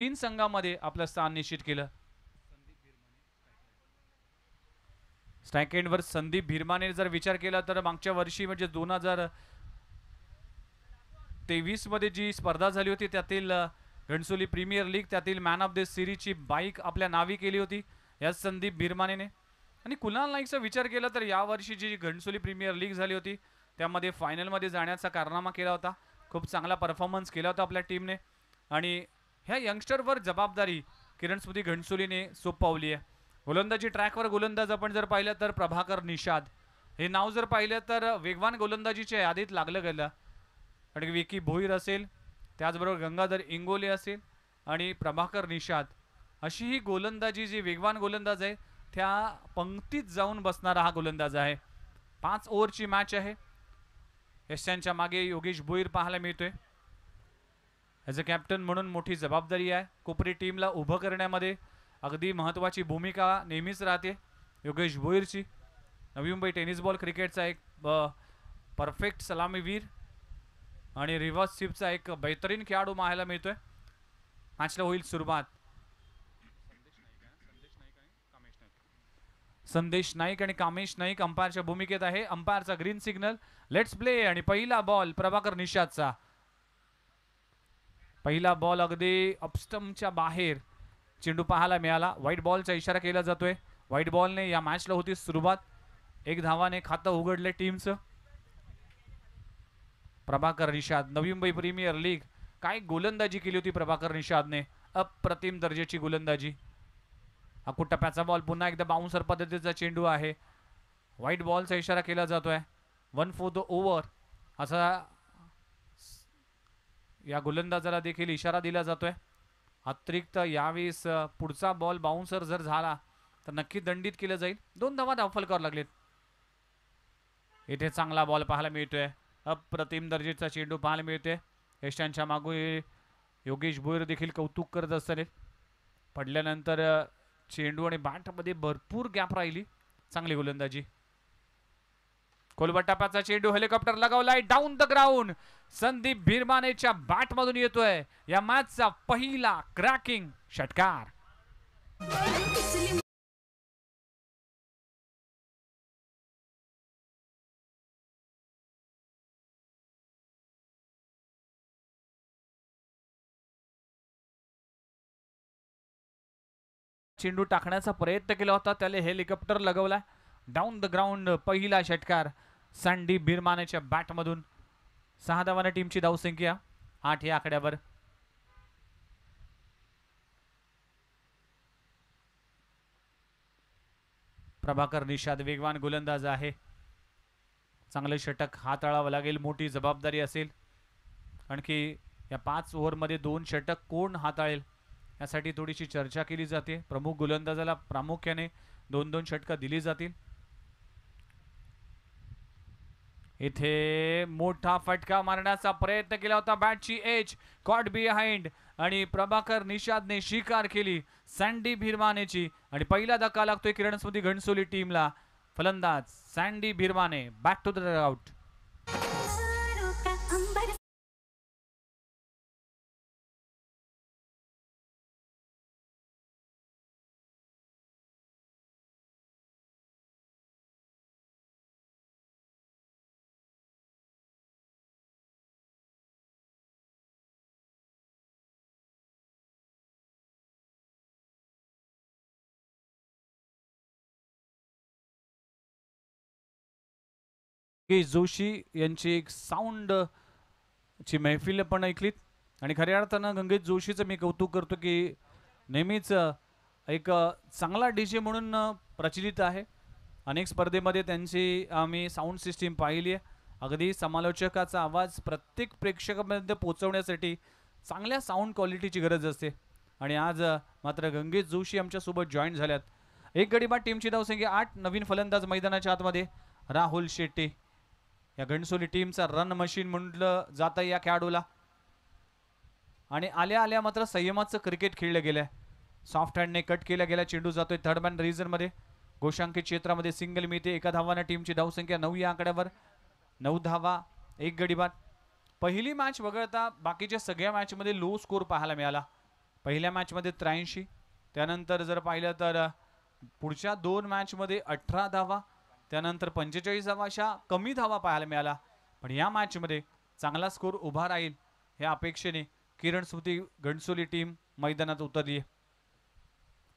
तीन संघामध्ये आपलं स्थान निश्चित केलं. स्ट्राईक एंडवर संदीप भिरमाने जर विचार केला तर मागच्या वर्षी म्हणजे दोन हजार तेवीसमध्ये जी स्पर्धा झाली होती त्यातील घणसोली प्रीमियर लीग त्यातील मॅन ऑफ द सिरीजची बाईक आपल्या नावी केली होती याच संदीप भिरमानेने. आणि कुणाल नाईकचा विचार केला तर यावर्षी जी घणसोली प्रीमियर लीग झाली होती त्यामध्ये फायनलमध्ये जाण्याचा कारनामा केला होता. खूप चांगला परफॉर्मन्स केला होता आपल्या टीमने आणि ह्या यंगस्टरवर जबाबदारी. किरण स्मृती घणसोलीने सोपवली आहे. गोलंदाजी ट्रॅकवर गोलंदाज आपण जर पाहिलं तर प्रभाकर निषाद. हे नाव जर पाहिलं तर वेगवान गोलंदाजीच्या यादीत लागलं गेलं. आणि विकी भोईर असेल त्याचबरोबर गंगाधर इंगोले असेल आणि प्रभाकर निषाद. अशी ही गोलंदाजी जी वेगवान गोलंदाज आहे त्या पंक्तीत जाऊन बसणारा हा गोलंदाज आहे. पाच ओव्हरची मॅच आहे. यशांच्या मागे योगेश भोईर पाहायला मिळतोय. ॲज अ कॅप्टन म्हणून मोठी जबाबदारी आहे. कोपरी टीमला उभं करण्यामध्ये अगदी महत्त्वाची भूमिका नेहमीच राहते. योगेश भोईरची. नवी मुंबई टेनिस बॉल क्रिकेटचा एक परफेक्ट सलामीवीर आणि रिव्हर्स स्वीपचा एक बेहतरीन खेळाडू पाहायला मिळतोय. मॅचला होईल सुरुवात. संदेश नाईक आणि कामेश नाईक अंपायरच्या भूमिकेत आहे. अंपायरचा ग्रीन सिग्नल लेट्स प्ले आणि पहिला बॉल प्रभाकर निषादचा. पहिला बॉल अगदी अपस्टमच्या बाहेर चेंडू पाहायला मिळाला. व्हाईट बॉलचा इशारा केला जातोय. व्हाईट बॉलने या मॅचला होती सुरुवात. एक धावाने खातं उघडले टीमचं प्रभाकर निषाद नवी मुंबई प्रीमियर लीग काय गोलंदाजी केली होती प्रभाकर निषादने? अप्रतिम दर्जाची गोलंदाजी. अकूट टप्प्याचा बॉल पुन्हा एकदा बाउन्सर पद्धतीचा चेंडू आहे. व्हाईट बॉलचा इशारा केला जातोय. वन फोर द ओव्हर असा या गोलंदाजाला देखील इशारा दिला जातोय. अतिरिक्त यावेळेस पुढचा बॉल बाउन्सर जर झाला तर नक्की दंडित केलं जाईल. दोन धावा धावफल करावं लागलेत. इथे चांगला बॉल पाहायला मिळतोय. अप्रतिम दर्जेचा चेंडू पाहायला मिळतोय. यशांच्या मागू योगेश भोईर देखील कौतुक करत असताना पडल्यानंतर चेंडू आणि बॅटमध्ये भरपूर गॅप राहिली. चांगली गोलंदाजी. कोलबट चेंडू हेलिकॉप्टर लगावलाय. डाऊन द ग्राउंड संदीप भिरमानेच्या बॅट मधून येतोय. या मॅचचा पहिला क्रॅकिंग षटकार. चेंडू टाकण्याचा प्रयत्न केला होता. त्याला हेलिकॉप्टर लगवला. डाऊन द ग्राउंड पहिला षटकार. संदीप बिरमानेच्या बॅटमधून सहा धावाने टीमची धावसंख्या आठ या आकड्यावर. प्रभाकर निषाद वेगवान गोलंदाज आहे. चांगले षटक हाताळावं लागेल मोठी जबाबदारी असेल. आणखी या पाच ओव्हरमध्ये दोन षटक कोण हाताळेल यासाठी थोडीशी चर्चा केली जाते. प्रमुख गोलंदाजाला प्रामुख्याने दोन दोन षटकं दिली जातील. इथे मोठा फटका मारण्याचा प्रयत्न केला होता बॅटची एज कॉट बिहाइंड. आणि प्रभाकर निषादने शिकार केली सँडी भिरमानेची. आणि पहिला धक्का लागतोय किरण स्मृती घणसोली टीमला. फलंदाज Sandy भिरमाने. Back to the out की जोशी यांची एक साऊंड ची मैफिल पण ऐकलीत. आणि खऱ्या अर्थानं गंगेश जोशीचं मी कौतुक करतो की नेहमीच एक चांगला डी जे म्हणून प्रचलित आहे. अनेक स्पर्धेमध्ये त्यांची आम्ही साऊंड सिस्टीम पाहिली आहे. अगदी समालोचकाचा आवाज प्रत्येक प्रेक्षकापर्यंत पोचवण्यासाठी चांगल्या साऊंड क्वालिटीची गरज असते. आणि आज मात्र गंगेश जोशी आमच्यासोबत जॉईन झाल्यात. एक गडीबाद टीमची धावसंख्या आठ नवीन फलंदाज मैदानाच्या आतमध्ये. राहुल शेट्टी. या घणसोली टीमचा रन मशीन म्हटलं जातं या खेळाडूला. आणि आल्या आल्या मात्र संयमाचं क्रिकेट खेळलं गेलंय. सॉफ्ट हँडने कट केला गेला चेंडू जातोय थर्ड मॅनमध्ये. गोशांकित क्षेत्रामध्ये सिंगल मिळते एका धावानं टीमची धावसंख्या नऊ या आकड्यावर. नऊ धावा एक गडीबाद. पहिली मॅच वगळता बाकीच्या सगळ्या मॅचमध्ये लो स्कोर पाहायला मिळाला. पहिल्या मॅचमध्ये त्र्याऐंशी. त्यानंतर जर पाहिलं तर पुढच्या दोन मॅचमध्ये अठरा धावा त्यानंतर पंचेचाळीस धावा अशा कमी धावा पाहायला मिळाला. पण या मॅचमध्ये चांगला स्कोर उभा राहील ह्या अपेक्षेने किरण स्मृती घणसोली टीम मैदानात उतरली आहे.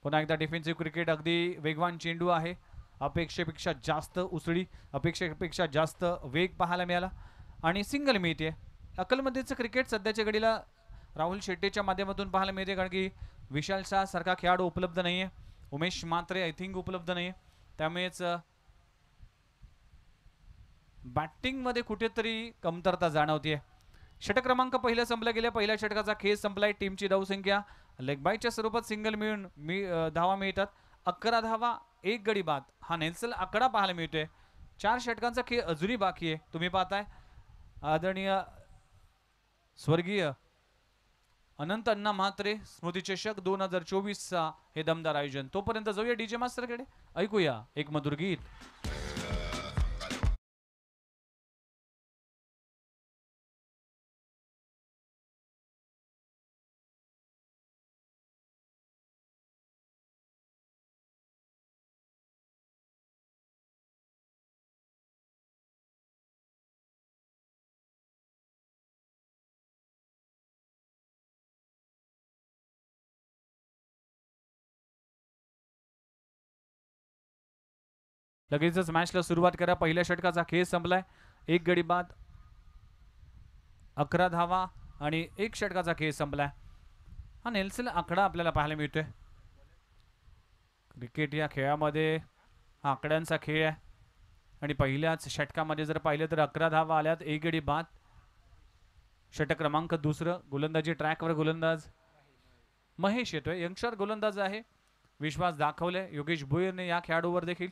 पुन्हा एकदा डिफेन्सिव्ह क्रिकेट अगदी वेगवान चेंडू आहे. अपेक्षेपेक्षा जास्त उसळी अपेक्षेपेक्षा जास्त वेग पाहायला मिळाला. आणि सिंगल मिळते. अकलमध्येचं क्रिकेट सध्याच्या घडीला राहुल शेट्टीच्या माध्यमातून पाहायला मिळते कारण की विशाल शाह सारखा खेळाडू उपलब्ध नाही आहे उमेश मात्रे आय थिंक उपलब्ध नाही आहे त्यामुळेच बॅटिंगमध्ये कुठेतरी कमतरता जाणवतीये. षटक क्रमांक पहिला संपला गेल्या पहिल्या षटकाचा खेळ संपलाय टीमची धावसंख्या लेगबाईच्या स्वरूपात सिंगल मिळून मी धावा मिळतात. अकरा धावा एक गडी बाद. हा नेल्सल आकडा पाहायला मिळतोय. चार षटकांचा खेळ अजूनही बाकी आहे. तुम्ही पाहताय. आदरणीय स्वर्गीय अनंत अण्णा म्हात्रे स्मृतीचषक दोन हजार चोवीसचा हे दमदार आयोजन. तोपर्यंत जाऊया डीजे मास्टरकडे ऐकूया एक मधुर गीत. लगेचच मॅचला सुरुवात करा. पहिल्या षटकाचा खेळ संपलाय. एक गडी बाद अकरा धावा आणि एक षटकाचा खेळ संपलाय. हा नेल्सन आकडा आपल्याला पाहायला मिळतोय. क्रिकेट या खेळामध्ये हा आकड्यांचा खेळ आहे. आणि पहिल्याच षटकामध्ये जर पाहिलं तर अकरा धावा आल्यात एक गडी बाद. षटक क्रमांक दुसरं गोलंदाजी ट्रॅकवर गोलंदाज महेश येतोय. यंगस्टर गोलंदाज आहे. विश्वास दाखवले योगेश भुईरने या खेळाडूवर देखील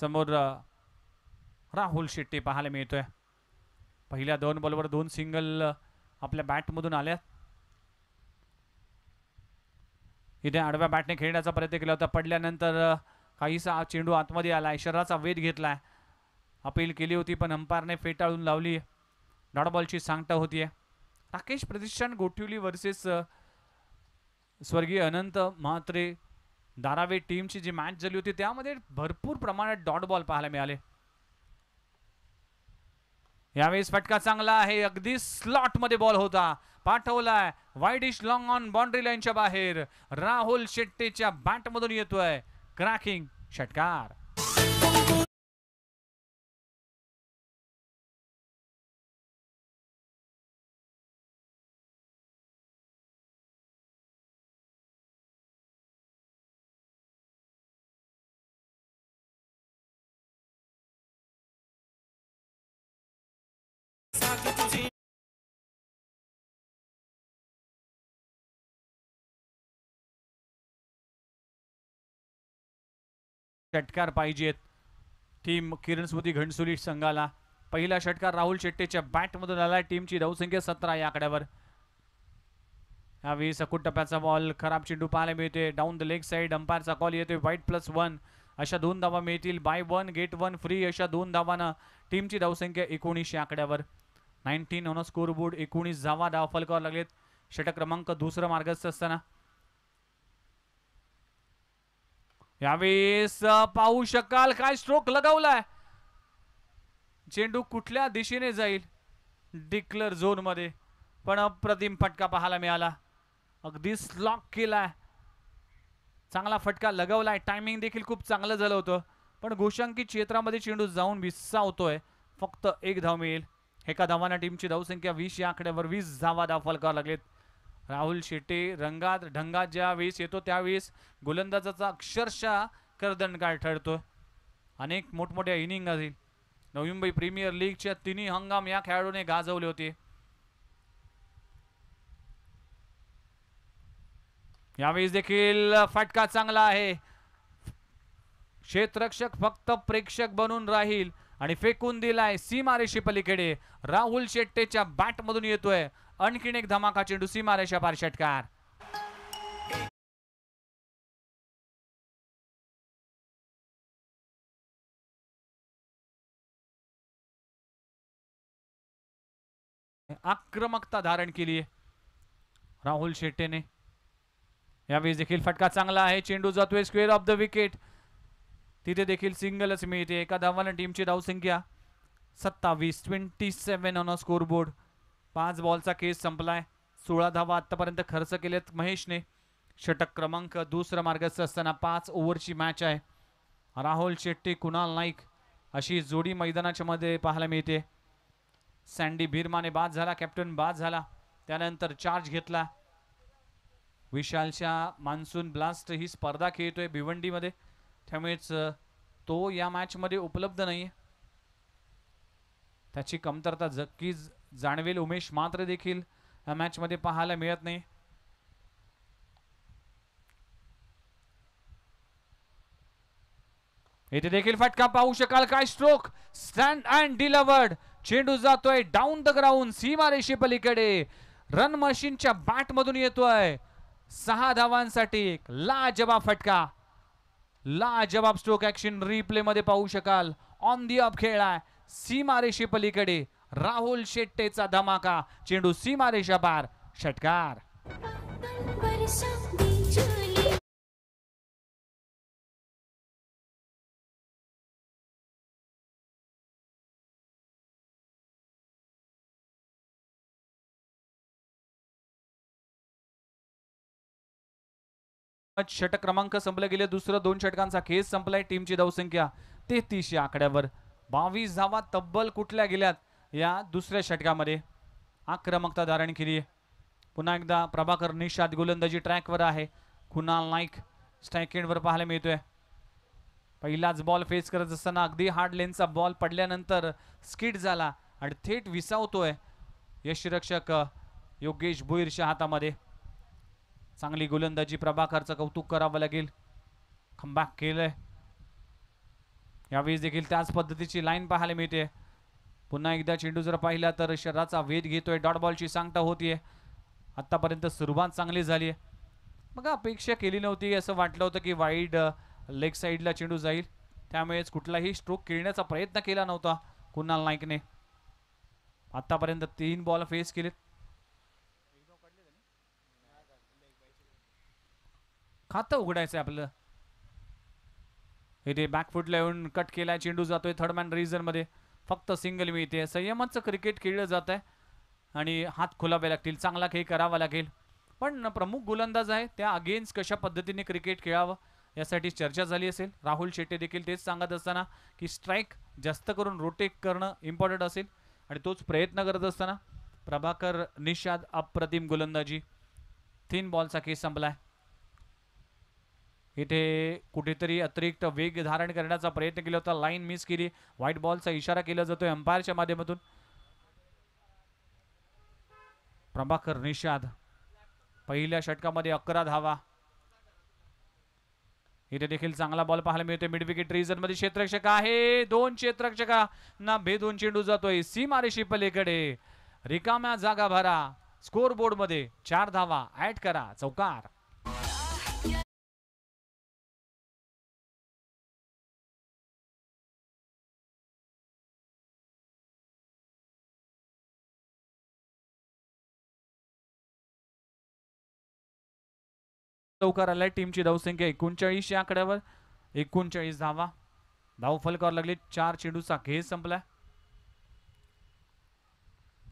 समोर राहुल शेट्टी पाहायला मिळतोय. पहिल्या दोन बॉलवर दोन सिंगल आपल्या बॅटमधून आल्यात. इथे आडव्या बॅटने खेळण्याचा प्रयत्न केला होता. पडल्यानंतर काहीसा चेंडू आतमध्ये आला. शरीराचा वेध घेतलाय. अपील केली होती पण अंपायरने फेटाळून लावली. डॉट बॉलची सांगता होतीये. राकेश प्रतिष्ठान गोठिवली वर्सेस स्वर्गीय अनंत म्हात्रे धारावे टीमची जी मॅच झाली होती त्यामध्ये भरपूर प्रमाणात डॉट बॉल पाहायला मिळाले. यावेळेस फटका चांगला आहे. अगदी स्लॉटमध्ये बॉल होता. पाठवलाय. Wide ish long on boundary लाईनच्या बाहेर. राहुल शेट्टीच्या बॅटमधून येतोय. क्रॅकिंग षटकार. षटकार पाहिजेत. टीम किरण स्मृती घणसोली संघाला. पहिला षटकार राहुल शेट्टीच्या बॅटमधून आला. टीमची धावसंख्या सतरा या आकड्यावर. यावेळी सकुट टप्प्याचा बॉल खराब चेंडू पाहायला मिळते डाऊन द लेग साईड अंपायरचा कॉल येतोय. वाईट प्लस वन अशा दोन धावा मिळतील. Buy one get one free अशा दोन धावानं टीमची धावसंख्या एकोणीसशे आकड्यावर. नाईन्टीन ऑन स्कोर बोर्ड एकोणीस धावा धाव फलकावर लागलेत. षटक क्रमांक दुसरं मार्गस्थ असताना. यावेळेस पाहू शकाल काय स्ट्रोक लगावलाय. चेंडू कुठल्या दिशेने जाईल? डिक्लर झोनमध्ये. पण अप्रतिम फटका पाहायला मिळाला. अगदी स्लॉक केलाय. चांगला फटका लगावलाय. टायमिंग देखील खूप चांगलं झालं होतं. पण घोषांकी क्षेत्रामध्ये चेंडू जाऊन विसावतोय. फक्त एक धाव मिळेल. एका धावानं टीमची धावसंख्या वीस या आकड्यावर वीस धावा धाव फलकावर लागलेत. राहुल शेट्टी रंगात ढंगात ज्यावेळेस येतो त्यावेळेस गोलंदाजाचा अक्षरशः करदंडकार ठरतो. अनेक मोठमोठ्या इनिंग असतील नवी मुंबई प्रीमियर लीगच्या तिन्ही हंगाम या खेळाडूने गाजवले होते. यावेळेस देखील फटका चांगला आहे. क्षेत्ररक्षक फक्त प्रेक्षक बनून राहील आणि फेकून दिलाय सीमारेषे पलीकडे राहुल शेट्टेच्या बॅट मधून येतोय. आणखीन एक धमाका चेंडू सीमारेषा पार षटकार. आक्रमकता धारण केली आहे. राहुल शेट्टीने. यावेळी देखील फटका चांगला आहे. चेंडू जातोय स्क्वेअर ऑफ द विकेट तिथे देखील सिंगलच मिळते. एका धावानं टीमची धावसंख्या सत्तावीस twenty seven on a score board पाच बॉलचा केस संपलाय. सोळा धावा आतापर्यंत खर्च केलेत महेशने. षटक क्रमांक दुसरं मार्गस्थ असताना पाच ओव्हरची मॅच आहे. राहुल शेट्टी कुणाल नाईक अशी जोडी मैदानाच्या मध्ये पाहायला मिळते. सँडी भीरमाने बाद झाला कॅप्टन बाद झाला. त्यानंतर चार्ज घेतला. विशालच्या मान्सून ब्लास्ट ही स्पर्धा खेळतोय भिवंडीमध्ये. त्यामुळेच तो या मॅचमध्ये उपलब्ध नाही त्याची कमतरता जक्कीच जाणवेल उमेश मात्र देखील या मॅचमध्ये पाहायला मिळत नाही. इथे देखील फटका पाहू शकाल काय? स्ट्रोक स्टँड अँड डिलवर्ड चेंडू जातोय डाऊन द ग्राउंड सीमा पलीकडे. रन मशीनच्या बॅट मधून येतोय. सहा धावांसाठी लाजबाब लाजवाब फटका. लाजवाब स्ट्रोक ऍक्शन रिप्ले मध्ये पाहू शकाल. ऑन दी अप खेळाय. सीमा पलीकडे. राहुल शेट्टेचा धमाका चेंडू सीमारेषा पार षटकार. षटक क्रमांक संपले गेले दुसरं दोन षटकांचा खेस संपलाय टीमची धावसंख्या तेहतीस या आकड्यावर. बावीस धावा तब्बल कुठल्या गेल्यात? या दुसऱ्या षटकामध्ये आक्रमकता धारण केली आहे. पुन्हा एकदा प्रभाकर निषाद गोलंदाजी ट्रॅकवर आहे. कुणाल नाईक स्ट्राईक पाहायला मिळतोय. पहिलाच बॉल फेस करत असताना अगदी हार्ड लेनचा बॉल पडल्यानंतर स्किट झाला आणि थेट विसावतोय यशरक्षक योगेश भुईरच्या हातामध्ये. चांगली गोलंदाजी प्रभाकरचं कौतुक करावं लागेल. खंबॅक केलंय. यावेळेस देखील त्याच पद्धतीची लाईन पाहायला मिळते. पुन्हा एकदा चेंडू जर पाहिला तर शरीराचा वेध घेतोय. डॉट बॉलची सांगता होतीये. आत्तापर्यंत सुरुवात चांगली झाली आहे मग अपेक्षा केली नव्हती. असं वाटलं होतं की वाईड लेग साईडला चेंडू जाईल. त्यामुळेच कुठलाही स्ट्रोक खेळण्याचा प्रयत्न केला नव्हता कुणाल नाईकने. आतापर्यंत तीन बॉल फेस केलेत. खातं उघडायचं आहे आपलं इथे बॅकफुटला येऊन कट केलाय चेंडू जातोय थर्ड मॅन रिझनमध्ये. फक्त सिंगल मिळते. संयमाचं क्रिकेट खेळलं जात आहे. आणि हात खुलावे लागतील चांगला खेळ करावा लागेल. पण प्रमुख गोलंदाज आहे त्या अगेन्स्ट कशा पद्धतीने क्रिकेट खेळावं यासाठी चर्चा झाली असेल. राहुल शेट्टे देखील तेच सांगत असताना की स्ट्राईक जास्त करून रोटेट करणं इम्पॉर्टंट असेल. आणि तोच प्रयत्न करत असताना प्रभाकर निषाद अप्रतिम गोलंदाजी. तीन बॉलचा केस संपला आहे इथे कुठेतरी अतिरिक्त वेग धारण करण्याचा प्रयत्न केला होता. लाईन मिस केली. व्हाईट बॉलचा इशारा केला जातोय एम्पायरच्या माध्यमातून. प्रभाकर निषाद. पहिल्या षटकामध्ये अकरा धावा. इथे देखील चांगला बॉल पाहायला मिळतोय. मिड विकेट रिझनमध्ये क्षेत्रक्षक आहे. दोन क्षेत्रक्षकांना भेदून चेंडू जातोय. सीमारेषी पलीकडे. रिकाम्या जागा भरा. स्कोर बोर्डमध्ये चार धावा. ऍड करा. चौकार. चौकार आलाय. टीमची धावसंख्या एकोणचाळीस या आकड्यावर. एकोणचाळीस धावा. धाव फलकावर लागले चार चेंडूचा घेस संपलाय.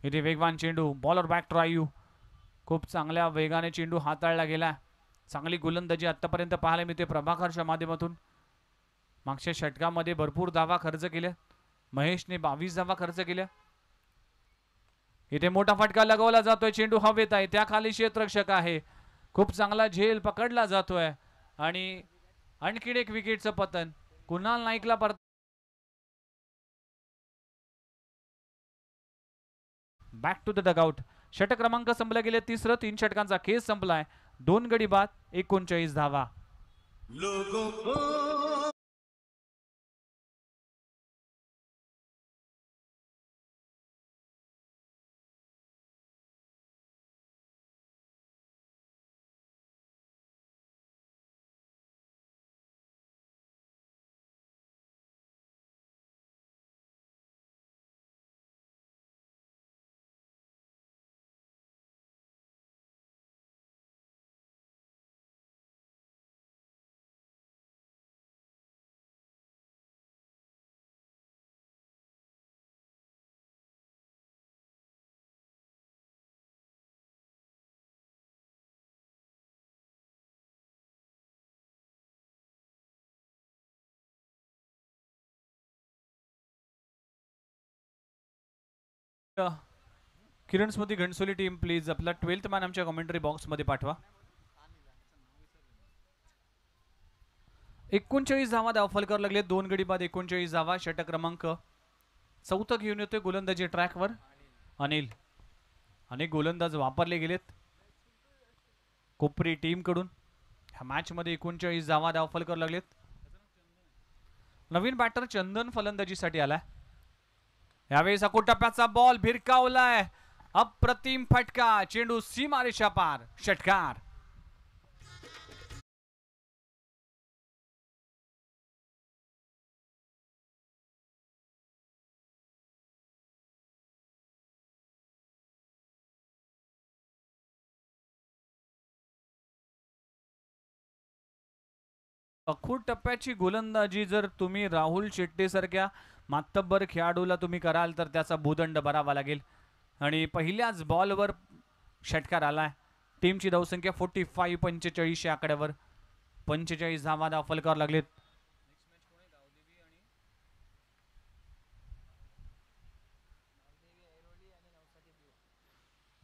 इथे वेगवान चेंडू. बॉलर बॅक ट्रायू खूप चांगल्या वेगाने चेंडू हाताळला गेला. चांगली गोलंदाजी आतापर्यंत पाहायला मिळते प्रभाकरच्या माध्यमातून. मागच्या षटकामध्ये भरपूर धावा खर्च केल्या. महेशने बावीस धावा खर्च केल्या. इथे मोठा फटका लगवला जातोय. चेंडू हवेत आहे. त्या खाली क्षेत्ररक्षक आहे. खूप चांगला झेल पकडला जातोय. आणि आणखीन एक विकेटचं पतन. कुणाल नाईकला परत बॅक टू द डगआउट षटक क्रमांक संपला गेले तिसरं. तीन षटकांचा खेस संपलाय. दोन गडी बाद एकोणचाळीस धावा. किरण स्मृती घणसोली टीम प्लीज आपला ट्वेल्थ मॅन आमच्या कॉमेंटरी बॉक्समध्ये पाठवा. एकोणचाळीस धावा दाखल करावं लागले. दोन गडी बाद एकोणचाळीस धावा. षटक क्रमांक चौथं घेऊन येतोय गोलंदाजी ट्रॅकवर अनिल. अनेक गोलंदाज वापरले गेलेत. कोपरी टीमकडून ह्या मॅचमध्ये एकोणचाळीस धावा दाखल करावं लागलेत. नवीन बॅटर चंदन फलंदाजीसाठी आलाय. यावेळी सकोट टप्प्याचा बॉल भिरकावलाय. अप्रतिम फटका चेंडू सीमारेषा पार षटकार. अखूट टप्प्याची गोलंदाजी जर तुम्ही राहुल शेट्टी सारख्या मातब्बर खेळाडूला तुम्ही कराल तर त्याचा भूदंड भरावा लागेल. आणि पहिल्याच बॉलवर षटकार आलाय. टीमची धावसंख्या फोर्टी फाईव्ह पंचेचाळीस या आकड्यावर. पंचेचाळीस धावा दाफल करावं लागलेत.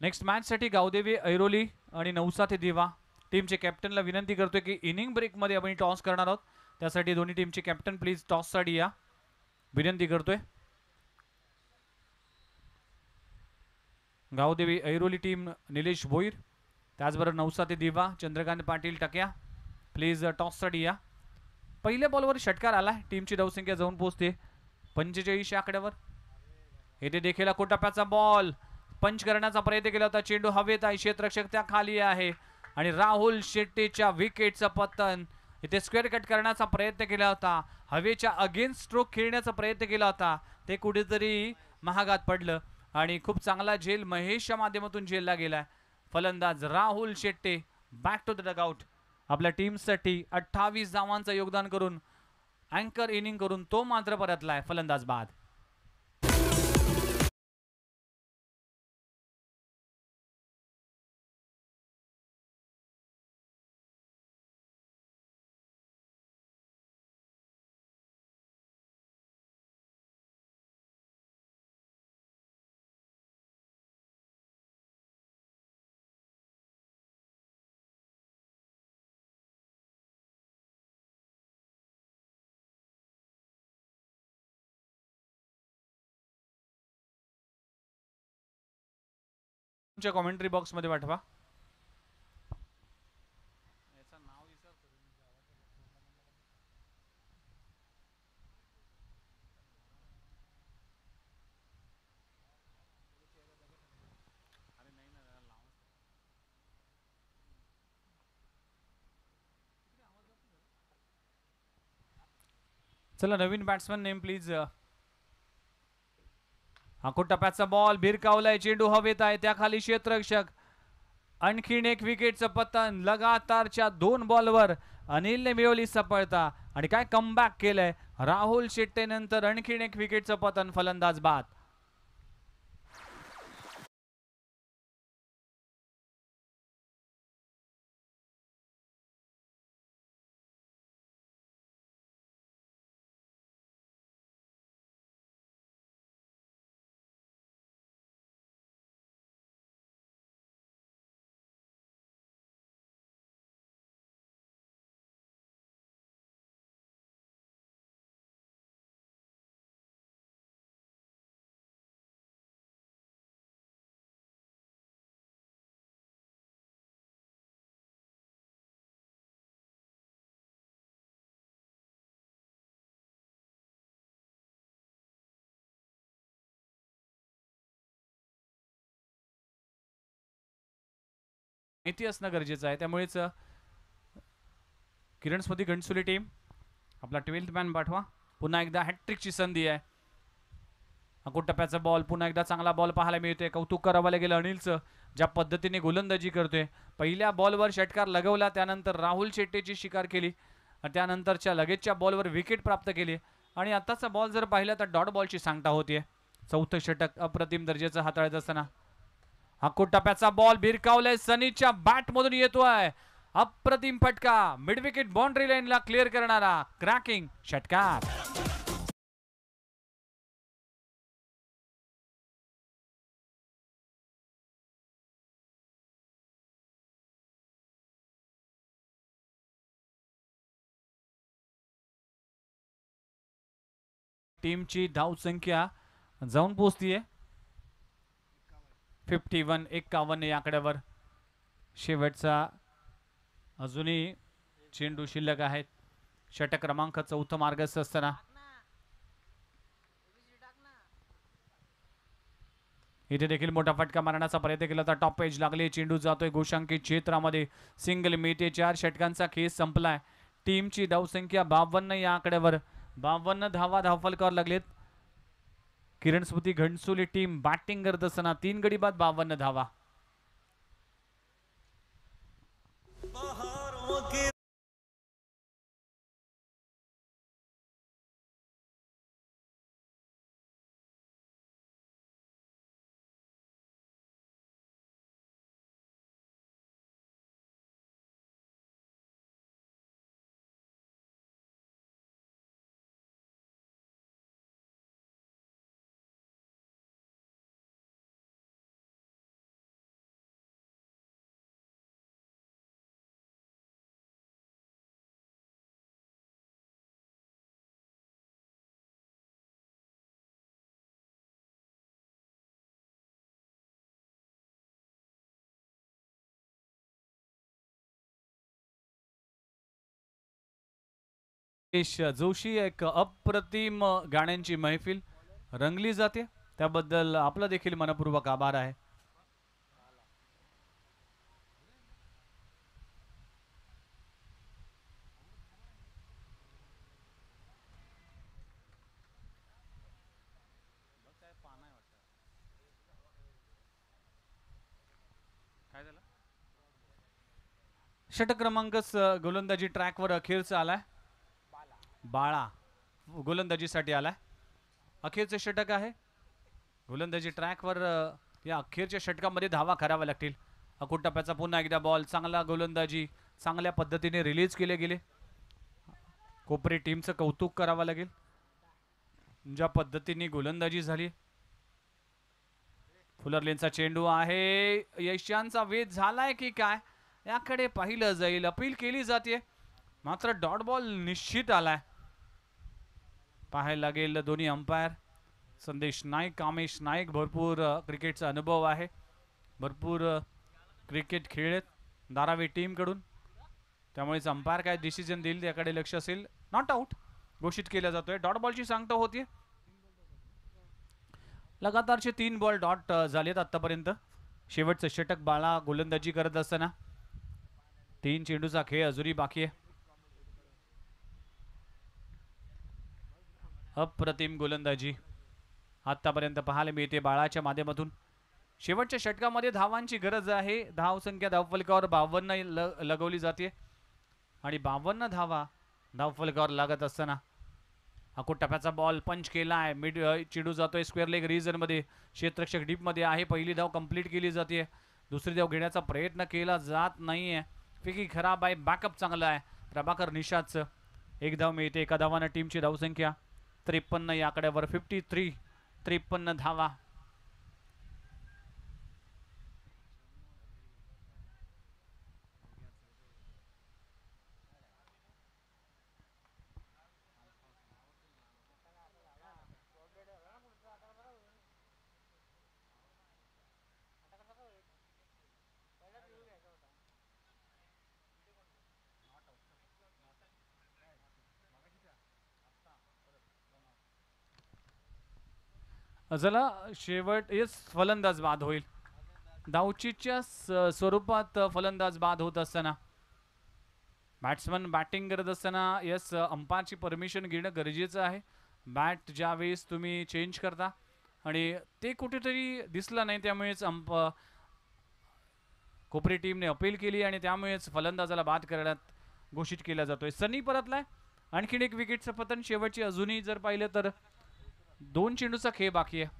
नेक्स्ट मॅचसाठी गावदेवी ऐरोली आणि नवसाथे दिवा. टीमचे कॅप्टनला विनंती करतोय की इनिंग ब्रेकमध्ये आपण टॉस करणार आहोत. त्यासाठी दोन्ही टीमचे कॅप्टन प्लीज टॉससाठी या. विनंती करतोय. गावदेवी ऐरोली टीम निलेश भोईर त्याचबरोबर नवसाथे दिवा चंद्रकांत पाटील टक्या प्लीज टॉससाठी uh, या. पहिल्या बॉलवर षटकार आला टीमची धावसंख्या जाऊन पोहोचते. पंचेचाळीस या आकड्यावर. येथे देखील कोटाप्याचा बॉल पंच करण्याचा प्रयत्न केला होता चेंडू हवेत आहे क्षेत्रक्षक त्या खाली आहे. आणि राहुल शेट्टीच्या विकेटचं पतन. इथे स्क्वेअर कट करण्याचा प्रयत्न केला होता. हवेच्या अगेन्स्ट स्ट्रोक खेळण्याचा प्रयत्न केला होता. ते कुठेतरी महागात पडलं. आणि खूप चांगला झेल महेशच्या माध्यमातून झेलला गेलाय. फलंदाज Rahul Shette back to the dugout आपल्या टीमसाठी अठ्ठावीस धावांचं योगदान करून अँकर इनिंग करून तो मात्र परतलाय फलंदाज बाद. तुमच्या कॉमेंट्री बॉक्समध्ये पाठवा. चला नवीन बॅट्समन नेम प्लीज हाकूट टप्प्याचा बॉल भिरकावलाय चेंडू हवेत आहे त्याखाली क्षेत्ररक्षक. आणखीन एक विकेटचं पतन लगातारच्या दोन बॉलवर. अनिलने मिळवली सफळता आणि काय कमबॅक केलंय राहुल शेट्टे नंतर आणखीन एक विकेटचं पतन फलंदाज बाद. माहिती असणं गरजेचं आहे. त्यामुळेच किरण स्मृती घणसुली टीम आपला ट्वेल्थ मॅन पाठवा. पुन्हा एकदा हॅट्रिकची संधी आहे. अकोट टप्प्याचा बॉल पुन्हा एकदा चांगला बॉल पाहायला मिळतोय. कौतुक करावं लागेल अनिलचं ज्या पद्धतीने गोलंदाजी करतोय. पहिल्या बॉलवर षटकार लगवला त्यानंतर राहुल शेट्टीची शिकार केली आणि त्यानंतरच्या लगेचच्या बॉलवर विकेट प्राप्त केली. आणि आताचा बॉल जर पाहिला तर डॉट बॉलची सांगता होतीये. चौथं षटक अप्रतिम दर्जाचं हाताळत असताना हक्कू टप्प्याचा बॉल भिरकावलाय. सनीच्या बॅट मधून येतोय. अप्रतिम फटका. मिडविकेट बाउंड्री लाईनला क्लिअर करणारा क्रॅकिंग षटकार. टीमची धावसंख्या जाऊन पोहोचतीये. फिफ्टी वन एक्कावन्न या आकड्यावर. शेवटचा अजूनही चेंडू शिल्लक आहेत. षटक क्रमांक चौथं मार्गस्थ असताना. इथे देखील मोठा फटका मारण्याचा प्रयत्न केला तर टॉप पेज लागले. चेंडू जातोय घोषांकित क्षेत्रामध्ये. सिंगल मिटे चार षटकांचा खेळ संपलाय. टीमची धावसंख्या बावन्न या आकड्यावर. बावन्न धावा धावफलकावर लागलेत. किरण स्मृती घणसोली टीम बॅटिंग करत असताना तीन गडी बाद बावन्न धावा. जोशी एक अप्रतिम गाण्यांची मैफिल रंगली जाते. त्याबद्दल आपला देखील मनपूर्वक आभार आहे. षटक क्रमांक स- गोलंदाजी ट्रॅकवर अखेरचा आलाय बाळा गोलंदाजीसाठी आलाय. अखेरचे षटक आहे. गोलंदाजी ट्रॅकवर या अखेरच्या षटकामध्ये धावा कराव्या लागतील. अकुट टप्प्याचा पुन्हा एकदा बॉल चांगला गोलंदाजी चांगल्या पद्धतीने रिलीज केले गेले. कोपरी टीमचं कौतुक करावं लागेल. ज्या पद्धतीने गोलंदाजी झाली. फुलरलेनचा चेंडू आहे. यशांचा वेध झालाय की काय? याकडे पाहिलं जाईल. अपील केली जाते मात्र डॉट बॉल निश्चित आलाय. पाहायला लागेल दोन्ही अंपायर. संदेश नाईक कामेश नाईक भरपूर क्रिकेटचा अनुभव आहे. भरपूर क्रिकेट खेळत धारावी टीमकडून. त्यामुळेच अंपायर काय डिसिजन देईल त्याकडे लक्ष असेल. नॉट आऊट घोषित केला जातोय. डॉट बॉलची सांगता होती लगातारचे तीन बॉल डॉट झालेत आत्तापर्यंत. शेवटचं षटक बाळा गोलंदाजी करत असताना. तीन चेंडूचा खेळ अजूनही बाकी आहे. अप्रतिम गोलंदाजी. आत्तापर्यंत पाहायला मिळते बाळाच्या माध्यमातून. शेवटच्या षटकामध्ये धावांची गरज आहे. धाव संख्या धावफलकावर बावन्न ल लगवली जाते. आणि बावन्न धावा धावफलकावर लागत असताना अको टप्प्याचा बॉल पंच केला आहे मिड चिडू जातोय स्क्वेअर लेग रिजनमध्ये क्षेत्रक्षक डीपमध्ये आहे. पहिली धाव कंप्लीट केली जाते. दुसरी धाव घेण्याचा प्रयत्न केला जात नाही आहे फिकी खराब आहे. बॅकअप चांगला आहे. प्रभाकर निषादचं. एक धाव मिळते. एका धावानं टीमची धावसंख्या त्रेपन्न या आकड्यावर फिफ्टी थ्री त्रेपन्न धावा. चला शेवट येस फलंदाज बाद होईल. धावचीच्या स्वरूपात फलंदाज बाद होत असताना. बॅट्समन बॅटिंग करत असताना येस अंपायरची परमिशन घेणं गरजेचं आहे. बॅट ज्यावेळेस तुम्ही चेंज करता. आणि ते कुठेतरी दिसलं नाही त्यामुळेच अंप कोपरी टीमने अपील केली आणि त्यामुळेच फलंदाजाला बाद करण्यात घोषित केला जातोय. सनी परतलाय. आणखीन एक विकेटचं पतन शेवटची अजूनही जर पाहिलं तर दोन चेंडूचा खेळ बाकी आहे.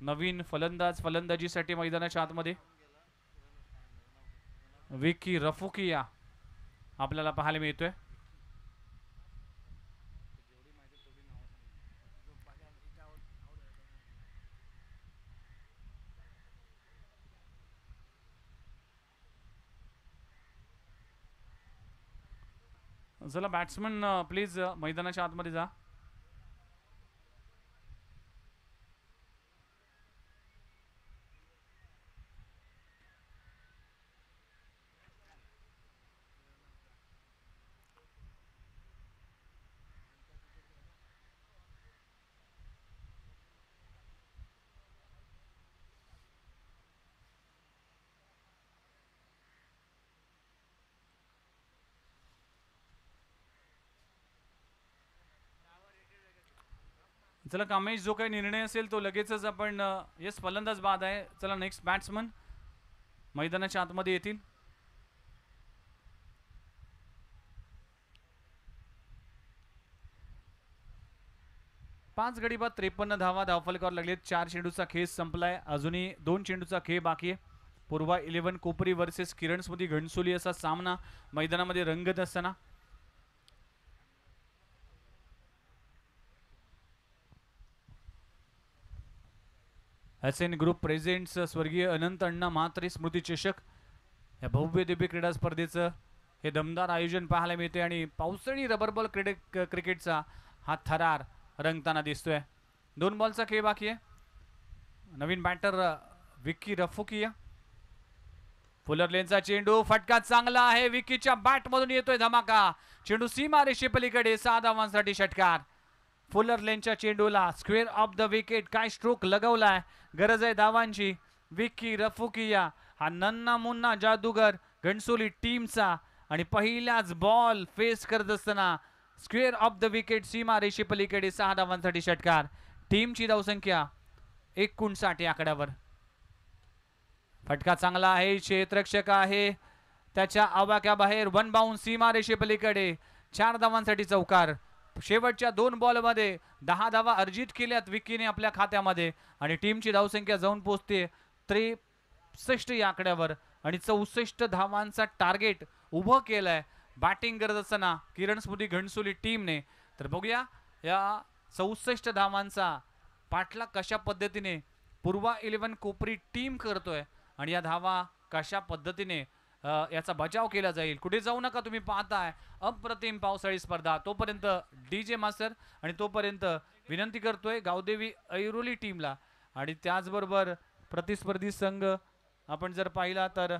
नवीन फलंदाज फलंदाजीसाठी मैदानाच्या आतमध्ये. विकी रफुकिया आपल्याला पाहायला मिळतोय. चला बॅट्समन प्लीज मैदानाच्या आतमध्ये जा. चला कामेश जो काही निर्णय असेल तो लगेचच आपण येस फलंदाज बाद आहे. चला नेक्स्ट बॅट्समन मैदानाच्या आतमध्ये येतील. पाच गडी बाद त्रेपन्न धावा धावफलकावर लागलेत. चार चेंडूचा खेळ संपलाय. अजूनही दोन चेंडूचा खेळ बाकी आहे. पूर्वा इलेव्हन कोपरी वर्सेस किरण स्मृती घणसोली असा सामना मैदानामध्ये रंगत असताना. एस एन ग्रुप प्रेझेंट्स स्वर्गीय अनंत अण्णा म्हात्रे स्मृती चषक या भव्य दिव्य क्रीडा स्पर्धेचं हे दमदार आयोजन पाहायला मिळते आणि पावसाळी रबरबॉल बॉल क्रिकेटचा हा थरार रंगताना दिसतोय दोन बॉलचा खेळ बाकी आहे नवीन बॅटर विक्की रफुकिया फुलर लेनचा चेंडू फटका चांगला आहे विकीच्या बॅटमधून येतोय धमाका चेंडू सीमा रेषेपलीकडे सहा धावांसाठी षटकार फुलर लेनच्या चेंडूला स्क्वेअर ऑफ द विकेट काय स्ट्रोक लगवलाय? गरज आहे धावांची. विक्की रफुकिया हा नन्ना मुन्ना जादूगर घणसोली टीमचा आणि पहिल्याच बॉल फेस करत असताना स्क्वेअर ऑफ द विकेट सीमा रेषे पलीकडे सहा धावांसाठी षटकार. टीमची धावसंख्या एकोणसाठ या आकड्यावर. फटका चांगला आहे क्षेत्रक्षक आहे. त्याच्या आवाक्याबाहेर वन बाउंड सीमा रेषेपलीकडे चार धावांसाठी चौकार. शेवटच्या दोन बॉलमध्ये दहा धावा अर्जित केल्यात विकीने आपल्या खात्यामध्ये. आणि टीमची धावसंख्या जाऊन पोहोचते त्रेसष्ट या आकड्यावर. आणि चौसष्ट धावांचा टार्गेट उभं केलंय बॅटिंग करत असताना किरण स्मृती घणसोली टीमने. तर बघूया या चौसष्ट धावांचा पाठला कशा पद्धतीने पूर्वा इलेव्हन कोपरी टीम करतोय. आणि या धावा कशा पद्धतीने याचा बचाव केला जाईल. कुठे जाऊ नका तुम्ही पाहताय. अप्रतिम पावसाळी स्पर्धा. तोपर्यंत डी जे मास्टर आणि तोपर्यंत विनंती करतोय गावदेवी ऐरोली टीमला आणि त्याचबरोबर प्रतिस्पर्धी संघ आपण जर पाहिला तर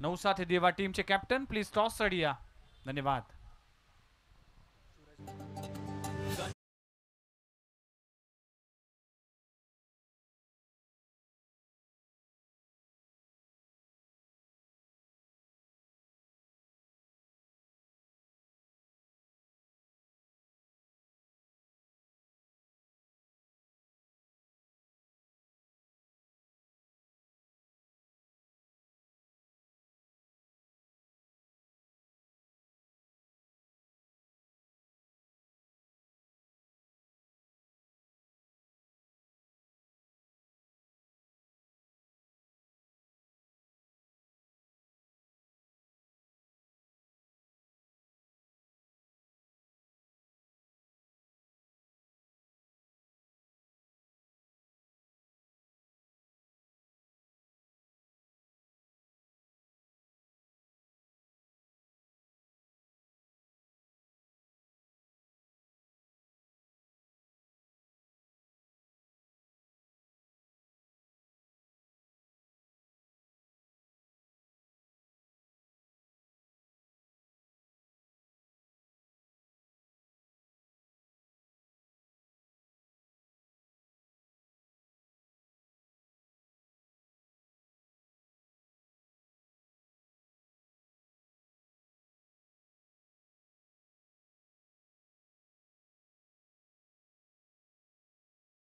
नौसाथ देवा टीमचे कॅप्टन प्लीज टॉस सडिया. धन्यवाद.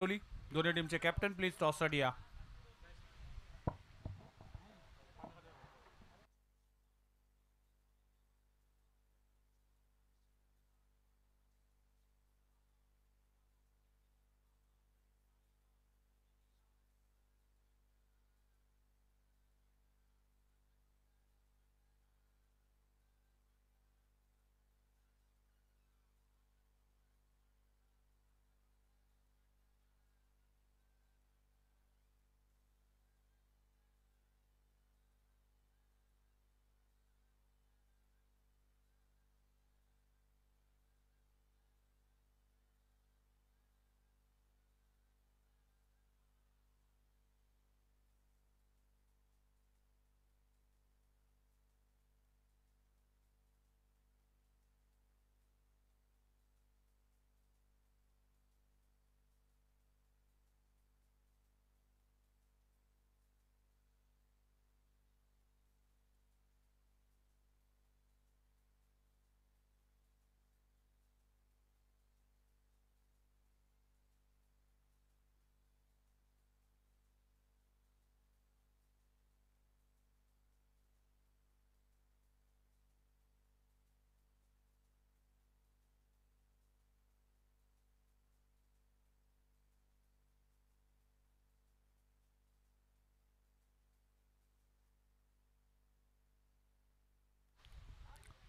दोन्ही टीमचे कॅप्टन प्लीज टॉससाठी या.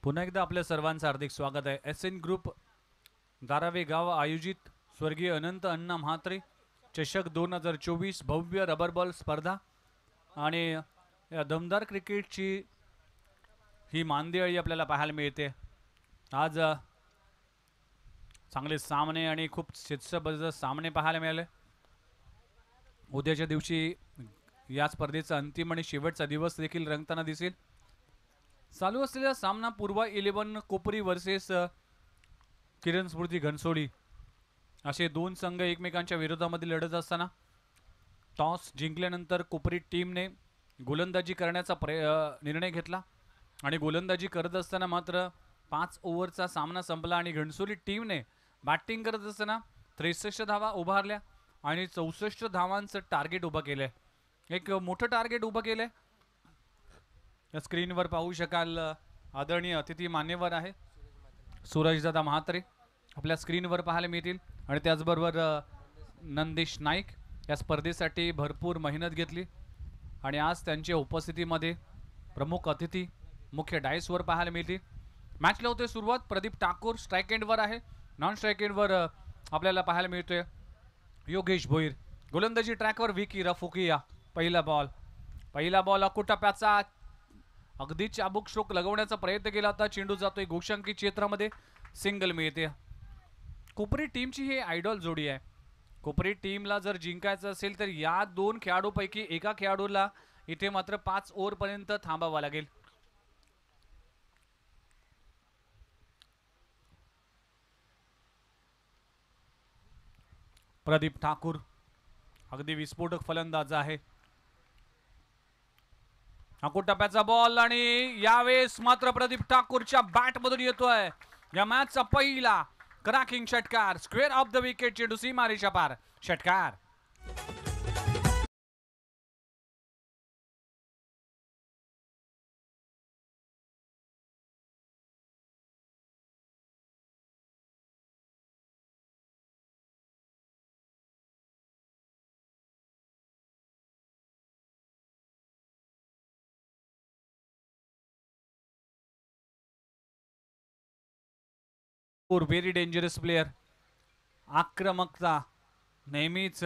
पुन्हा एकदा आपल्या सर्वांचं हार्दिक स्वागत आहे. एस एन ग्रुप दारावे गाव आयोजित स्वर्गीय अनंत अण्णा म्हात्रे चषक दोन हजार चोवीस भव्य रबर बॉल स्पर्धा आणि या दमदार क्रिकेटची ही मानदेळी आपल्याला पाहायला मिळते. आज चांगले सामने आणि खूप शिस्तबद्ध सामने पाहायला मिळाले. उद्याच्या दिवशी या स्पर्धेचा अंतिम आणि शेवटचा दिवस देखील रंगताना दिसेल. चालू असलेला सामना पूर्वा इलेव्हन कोपरी वर्सेस किरण स्मृती घनसोळी असे दोन संघ एकमेकांच्या विरोधामध्ये लढत असताना टॉस जिंकल्यानंतर कोपरी टीमने गोलंदाजी करण्याचा प्रय निर्णय घेतला. आणि गोलंदाजी करत असताना मात्र पाच ओव्हरचा सामना संपला आणि घणसोली टीमने बॅटिंग करत असताना त्रेसष्ट धावा उभारल्या आणि चौसष्ट धावांचं टार्गेट उभं केलंय. एक मोठं टार्गेट उभं केलंय. या स्क्रीनवर पाहू शकाल आदरणीय अतिथी मान्यवर आहे. सूरजदादा म्हात्रे आपल्या स्क्रीनवर पाहायला मिळतील आणि त्याचबरोबर नंदीश नंदेश नाईक या स्पर्धेसाठी भरपूर मेहनत घेतली. आणि आज त्यांच्या उपस्थितीमध्ये प्रमुख अतिथी मुख्य डायसवर पाहायला मिळतील. मॅचला होते सुरुवात. प्रदीप ठाकूर स्ट्राईक एंडवर आहे. नॉन स्ट्राईक एंडवर आपल्याला पाहायला मिळतोय. योगेश भोईर. गोलंदाजी ट्रॅकवर विकी रफुकिया. पहिला बॉल पहिला बॉल अकुटप्याचा अगदी चाबूक श्लोक लगवण्याचा प्रयत्न केला होता. चेंडू जातोय गोशांकी क्षेत्रामध्ये. सिंगल मिळते. कोपरी टीमची ही आयडॉल जोडी आहे. कोपरी टीमला जर जिंकायचं असेल तर या दोन खेळाडूपैकी एका खेळाडूला इथे मात्र पाच ओव्हरपर्यंत थांबावं लागेल. प्रदीप ठाकूर. अगदी विस्फोटक फलंदाज आहे. ठाकूर टप्प्याचा बॉल आणि यावेळेस मात्र प्रदीप ठाकूरच्या बॅट मधून येतोय. या मॅचचा पहिला क्रॅकिंग षटकार स्क्वेअर ऑफ द विकेटची डुसी मारीच्या पार. षटकार. व्हेरी डेंजरस प्लेयर आक्रमकता नेहमीच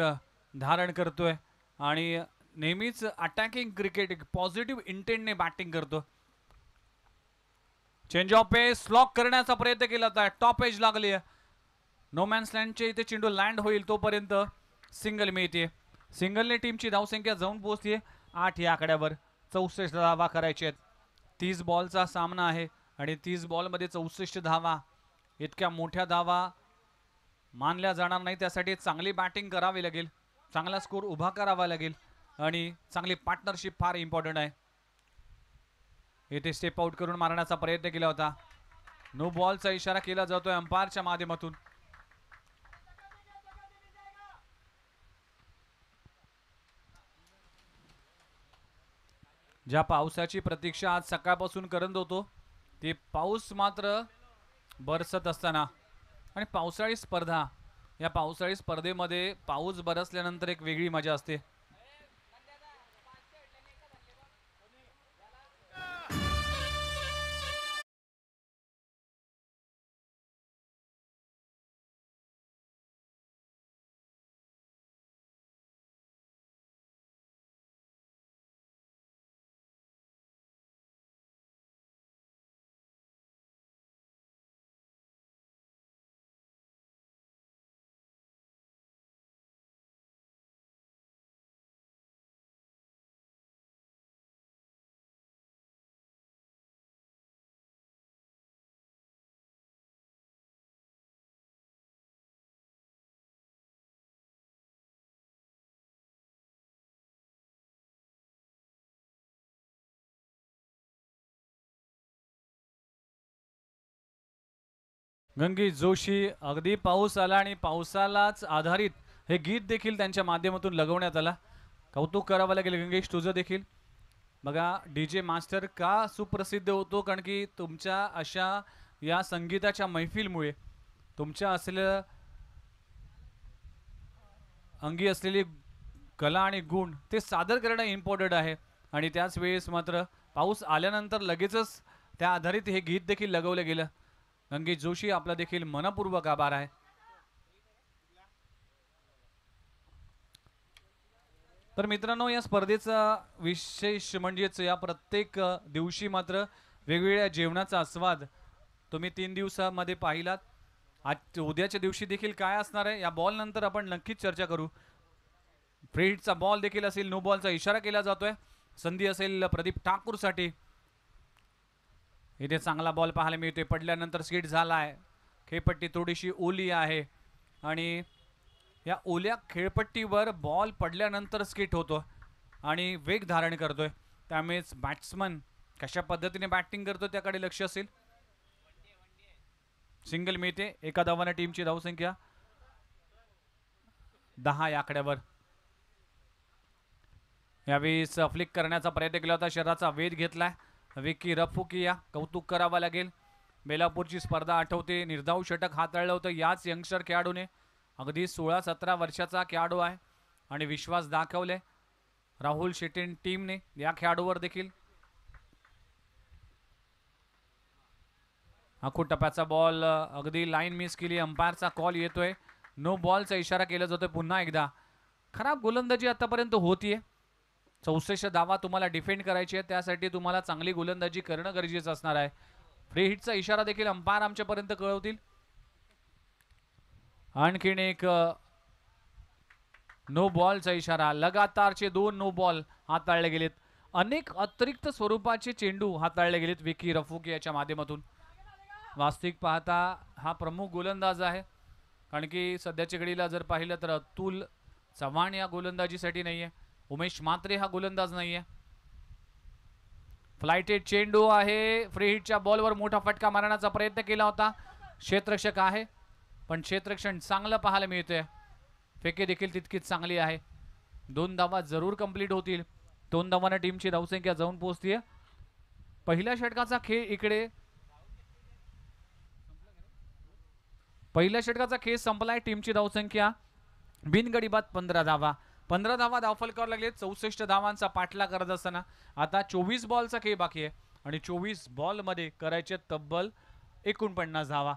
धारण करतोय आणि नेहमीच अटॅकिंग क्रिकेट पॉझिटिव्ह इंटेंटने बॅटिंग करतो. चेंज ऑफ पेस लॉक करण्याचा प्रयत्न केला होता टॉप एज लागली नो मॅन्स लँडचे इथे चेंडू लँड होईल तोपर्यंत सिंगल मिळते सिंगलने टीमची धावसंख्या जाऊन पोहोचते आठ या आकड्यावर चौसष्ट धावा करायचे आहेत. तीस बॉलचा सामना आहे आणि तीस बॉलमध्ये चौसष्ट धावा इतक्या मोठ्या धावा मानल्या जाणार नाही. त्यासाठी चांगली बॅटिंग करावी लागेल. चांगला स्कोर उभा करावा लागेल. आणि चांगली पार्टनरशिप फार इम्पॉर्टंट आहे. येथे स्टेप आउट करून मारण्याचा प्रयत्न केला होता. नो बॉलचा इशारा केला जातोय अंपायरच्या माध्यमातून. ज्या पावसाची प्रतीक्षा आज सकाळपासून करत होतो ते पाऊस मात्र बरसत असताना. आणि पावसाळी स्पर्धा. या पावसाळी स्पर्धेमध्ये पाऊस बरसल्यानंतर एक वेगळी मजा असते. गंगी जोशी अगदी पाऊस आला आणि पावसालाच आधारित हे गीत देखील त्यांच्या माध्यमातून लगवण्यात आला. कौतुक करावं लागेल गंगेश तुझं देखील. बघा डी जे मास्टर का सुप्रसिद्ध होतो? कारण की तुमच्या अशा या संगीताच्या मैफिलमुळे तुमच्या असलेलं अंगी असलेली कला आणि गुण ते सादर करणं इम्पॉर्टंट आहे. आणि त्याच वेळेस मात्र पाऊस आल्यानंतर लगेचच त्या आधारित हे गीत देखील लगवलं गेलं. गंगेश जोशी आपला देखील मनपूर्वक आभार आहे. तर मित्रांनो या स्पर्धेचा विशेष म्हणजेच या प्रत्येक दिवशी मात्र वेगवेगळ्या जेवणाचा आस्वाद तुम्ही तीन दिवसामध्ये पाहिलात. आज उद्याच्या दिवशी देखील काय असणार आहे? या बॉल नंतर आपण नक्कीच चर्चा करू. फ्रीडचा बॉल देखील असेल नो बॉलचा इशारा केला जातोय. संधी असेल प्रदीप ठाकूरसाठी. इथे चांगला बॉल पाहायला मिळतोय. पडल्यानंतर स्किट झाला आहे खेळपट्टी थोडीशी ओली आहे. आणि या ओल्या खेळपट्टीवर बॉल पडल्यानंतर स्किट होतो. आणि वेग धारण करतोय. त्यामुळेच बॅट्समन कशा पद्धतीने बॅटिंग करतो त्याकडे लक्ष असेल. सिंगल मिळते. एका धावाने टीमची धावसंख्या दहा या आकड्यावर. यावेळी फ्लिक करण्याचा प्रयत्न केला होता. शरीराचा वेध घेतलाय. विकी रफुकिया कौतुक करावं लागेल. बेलापूरची स्पर्धा आठवते. निर्धाव षटक हाताळलं होतं याच यंगस्टर खेळाडूने. अगदी सोळा सतरा वर्षाचा खेळाडू आहे आणि विश्वास दाखवले. राहुल शेटेन टीमने या खेळाडूवर देखील. आखू टप्प्याचा बॉल अगदी लाईन मिस केली. अंपायरचा कॉल येतोय. नो बॉलचा इशारा केला जातोय पुन्हा एकदा. खराब गोलंदाजी आतापर्यंत होतीये. चौसष्ट धावा तुम्हाला डिफेंड करायची आहे त्यासाठी तुम्हाला चांगली गोलंदाजी करणं गरजेचं असणार आहे. फ्री हिटचा इशारा देखील अंपायर आमच्यापर्यंत कळवतील. आणखीन एक नो बॉलचा इशारा. लगातारचे दोन नो बॉल हाताळले गेलेत. अनेक अतिरिक्त स्वरूपाचे चेंडू हाताळले गेलेत विकी रफूक याच्या माध्यमातून. वास्तविक पाहता हा प्रमुख गोलंदाज आहे. कारण की सध्याच्या घडीला जर पाहिलं तर अतुल चव्हाण या गोलंदाजीसाठी नाही आहे उमेश मात्रे हा गोलंदाज नाहीये. फ्लायटेड चेंडू आहे. फ्री हिटच्या बॉलवर मोठा फटका मारण्याचा प्रयत्न केला होता. क्षेत्रक्षक आहे पण क्षेत्रक्षण चांगलं पाहायला मिळतंय. फेके देखील तितकीच चांगली आहे. दोन धावा जरूर कंप्लीट होतील. दोन धावांना टीमची धावसंख्या जाऊन पोहोचतीये. पहिल्या षटकाचा खेळ इकडे. पहिल्या षटकाचा खेळ संपलाय टीमची धावसंख्या. बिनगडीबाद पंधरा धावा. पंधरा धावा धावफलकावर लागले चौसष्ट धावांचा पाठला करत असताना. आता चोवीस बॉलचा खेळ बाकी आहे. आणि चोवीस बॉलमध्ये करायचे तब्बल एकोणपन्नास धावा.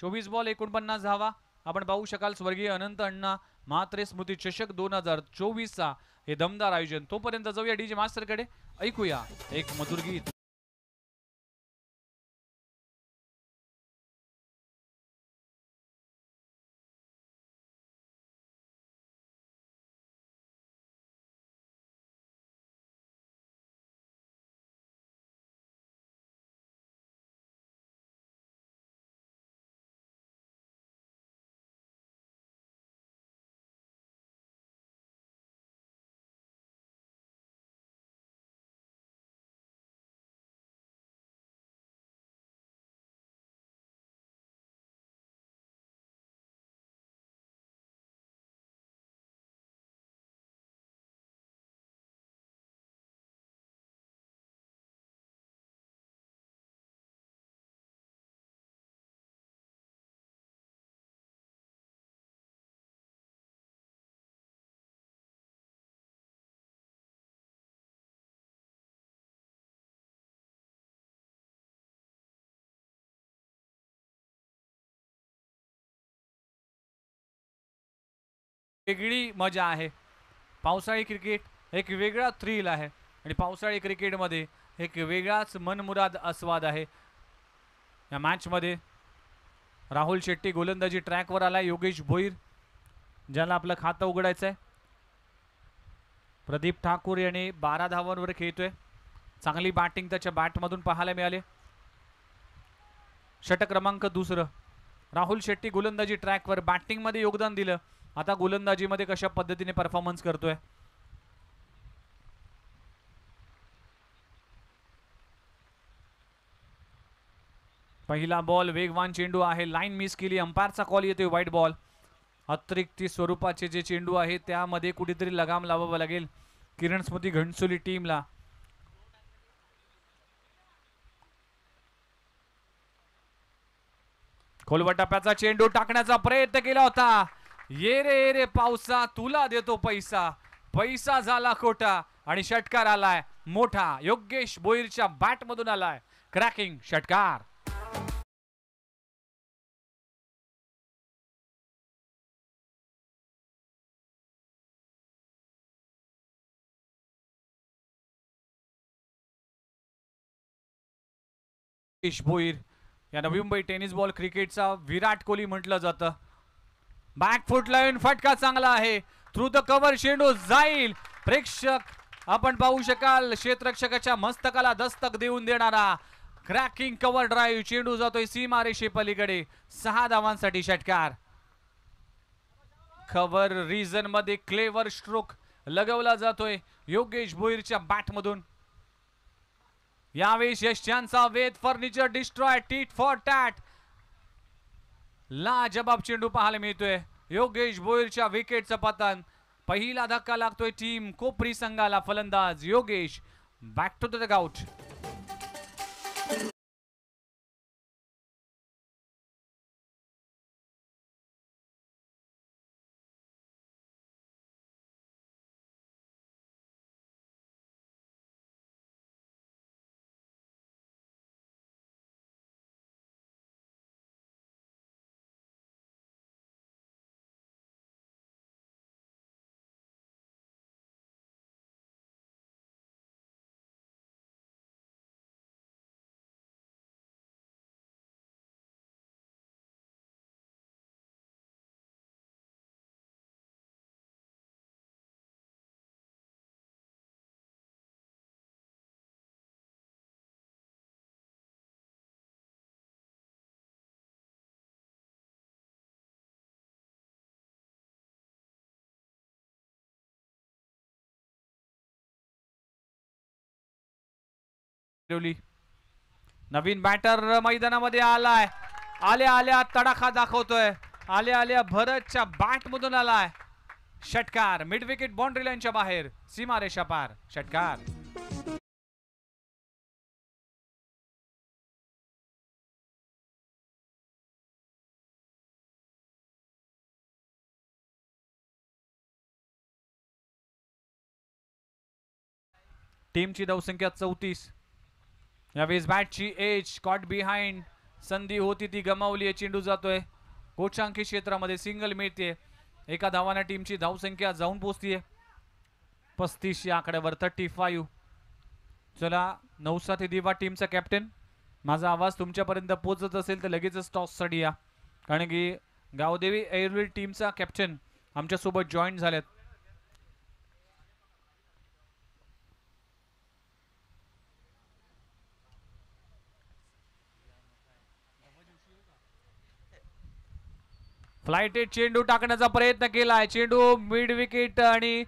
चोवीस बॉल एकोणपन्नास धावा. आपण पाहू शकाल स्वर्गीय अनंत अण्णा म्हात्रे स्मृती चषक दोन हजार चोवीसचा हे दमदार आयोजन. तोपर्यंत जाऊया डीजे मास्टरकडे. ऐकूया एक मधुर गीत. वेगळी मजा आहे. पावसाळी क्रिकेट एक वेगळा थ्रिल आहे. आणि पावसाळी क्रिकेटमध्ये एक वेगळाच मनमुराद आस्वाद आहे. या मॅचमध्ये राहुल शेट्टी गोलंदाजी ट्रॅकवर आला योगेश भोईर ज्याला आपलं खातं उघडायचं आहे प्रदीप ठाकूर याने बारा धावांवर खेळतोय. चांगली बॅटिंग त्याच्या बॅटमधून पाहायला मिळाले. षटक क्रमांक दुसरं. राहुल शेट्टी गोलंदाजी ट्रॅकवर बॅटिंगमध्ये योगदान दिलं. आता गोलंदाजीमध्ये कशा पद्धतीने परफॉर्मन्स करतोय? पहिला बॉल वेगवान चेंडू आहे. लाईन मिस केली. अंपायरचा कॉल येतोय वाईट बॉल अतिरिक्ती स्वरूपाचे जे चेंडू आहे त्यामध्ये कुठेतरी लगाम लावावं लागेल. किरण स्मृती घणसोली टीमला खोलवा टप्प्याचा चेंडू टाकण्याचा प्रयत्न केला होता. ये रे ये रे पावसा तुला देतो पैसा. पैसा झाला खोटा आणि षटकार आलाय. मोठा योगेश बोईरच्या बॅट मधून आलाय. क्रॅकिंग षटकार. भोईर या नवी मुंबई टेनिस बॉल क्रिकेटचा विराट कोहली म्हटलं जातं. बॅक फुट लाईन फटका चांगला आहे. थ्रू द कव्हर शेंडू जाईल. प्रेक्षक आपण पाहू शकाल क्षेत्रक्षकाच्या मस्तकाला दस्तक देऊन देणारा क्रॅकिंग कव्हर ड्राईव्ह चेंडू जातोय सीमारेषे पलीकडे. सहा धावांसाठी षटकार. कव्हर रिझनमध्ये क्लेवर स्ट्रोक लगवला जातोय. योगेश भोईरच्या बॅट मधून यावेळी यशांचा वेद furniture destroy tit for tat ला जबाब चेंडू पाहायला मिळतोय. योगेश भोईरच्या विकेटचं पतन. पहिला धक्का लागतोय टीम कोपरी संघाला फलंदाज Yogesh. Back to the out Naveen batter मैदानामध्ये आलाय. आल्या आल्या तडाखा दाखवतोय. आल्या आल्या भरतच्या बॅट मधून आलाय. षटकार मिड विकेट बाउंड्री लाईनच्या बाहेर. सीमारेषा पार. षटकार. टीमची धावसंख्या चौतीस. यावेळेस बॅटची एज कॉट बिहाइंड. संधी होती ती गमावली आहे चेंडू जातोय. कोचांकी क्षेत्रामध्ये सिंगल मिळते एका धावाने टीमची धावसंख्या जाऊन पोचतीये. पस्तीस या आकड्यावर थर्टी फाईव्ह चला नवसाथी दिवा टीमचा कॅप्टन माझा आवाज तुमच्यापर्यंत पोचत असेल तर लगेचच टॉससाठी या. कारण की गावदेवी एअरवेल टीमचा कॅप्टन आमच्यासोबत जॉईन झाल्यात फ्लायटेड चेंडू टाकण्याचा प्रयत्न केलाय. चेंडू मिड विकेट आणि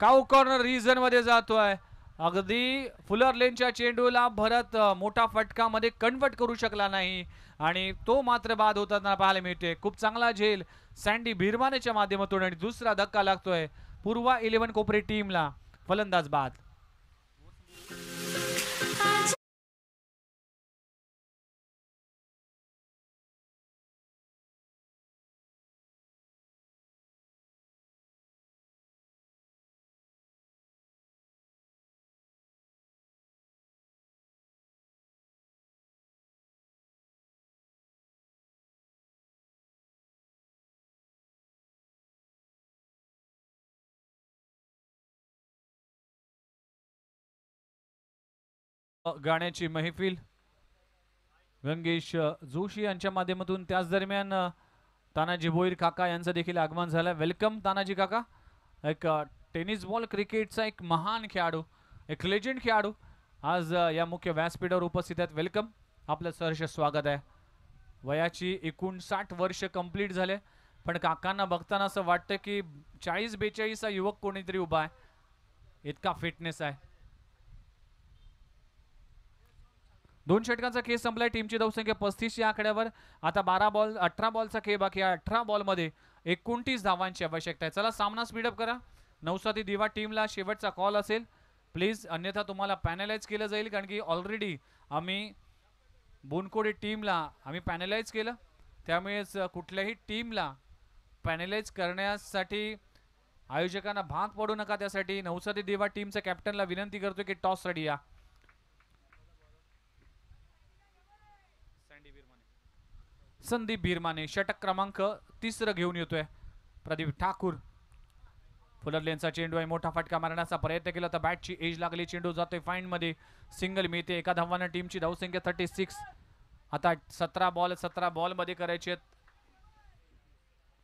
काऊ कॉर्नर रिझनमध्ये जातोय. अगदी फुलर लेनच्या चेंडूला भरत मोठा फटका मध्ये कन्वर्ट करू शकला नाही. आणि तो मात्र बाद होताना पाहायला मिळते खूप चांगला झेल सँडी भिरमानेच्या माध्यमातून आणि दुसरा धक्का लागतोय पूर्वा इलेव्हन कोपरे टीमला फलंदाज बाद. गाण्याची महफिल गंगेश जोशी यांच्या माध्यमातून. त्याच दरम्यान तानाजी भोईर काका यांचं देखील आगमन झालं वेलकम तानाजी काका. एक टेनिस बॉल क्रिकेटचा एक महान खेळाडू एक लेजेंड खेळाडू. आज या मुख्य व्यासपीठावर उपस्थित आहेत. वेलकम आपलं सहर्ष स्वागत आहे. वयाची एकूण साठ वर्ष कंप्लीट झाले. पण काकांना बघताना असं वाटतं की चाळीस बेचाळीसचा युवक कोणीतरी उभा आहे. इतका फिटनेस आहे. दोन षटकांचा खेळ संपलाय. टीमची धावसंख्या पस्तीस या आकड्यावर. आता बारा बॉल अठरा बॉलचा खेळ बाकी आहे. अठरा बॉलमध्ये एकोणतीस धावांची आवश्यकता आहे. चला सामना स्पीडअप करा. नवसाती दिवा टीमला शेवटचा कॉल असेल. प्लीज अन्यथा तुम्हाला पॅनलाइज केलं जाईल कारण की ऑलरेडी आम्ही बोनकोडे टीमला आम्ही पॅनलाइज केलं. त्यामुळेच कुठल्याही टीमला पॅनलाइज करण्यासाठी आयोजकांना भाग पडू नका. त्यासाठी नवसाती दिवा टीमच्या कॅप्टनला विनंती करतो की टॉस रेडी या. संदीप भीरमाने षटक क्रमांक तिसरं घेऊन येतोय. प्रदीप ठाकूर. फुलर फुलरलेनचा चेंडू आहे मोठा फटका मारण्याचा प्रयत्न केला तर बॅटची एज लागली चेंडू जातोय फाईन मध्ये. सिंगल मिळते एका धावानं टीमची धावसंख्या थर्टी सिक्स आता सतरा बॉल सतरा बॉलमध्ये करायचे आहेत.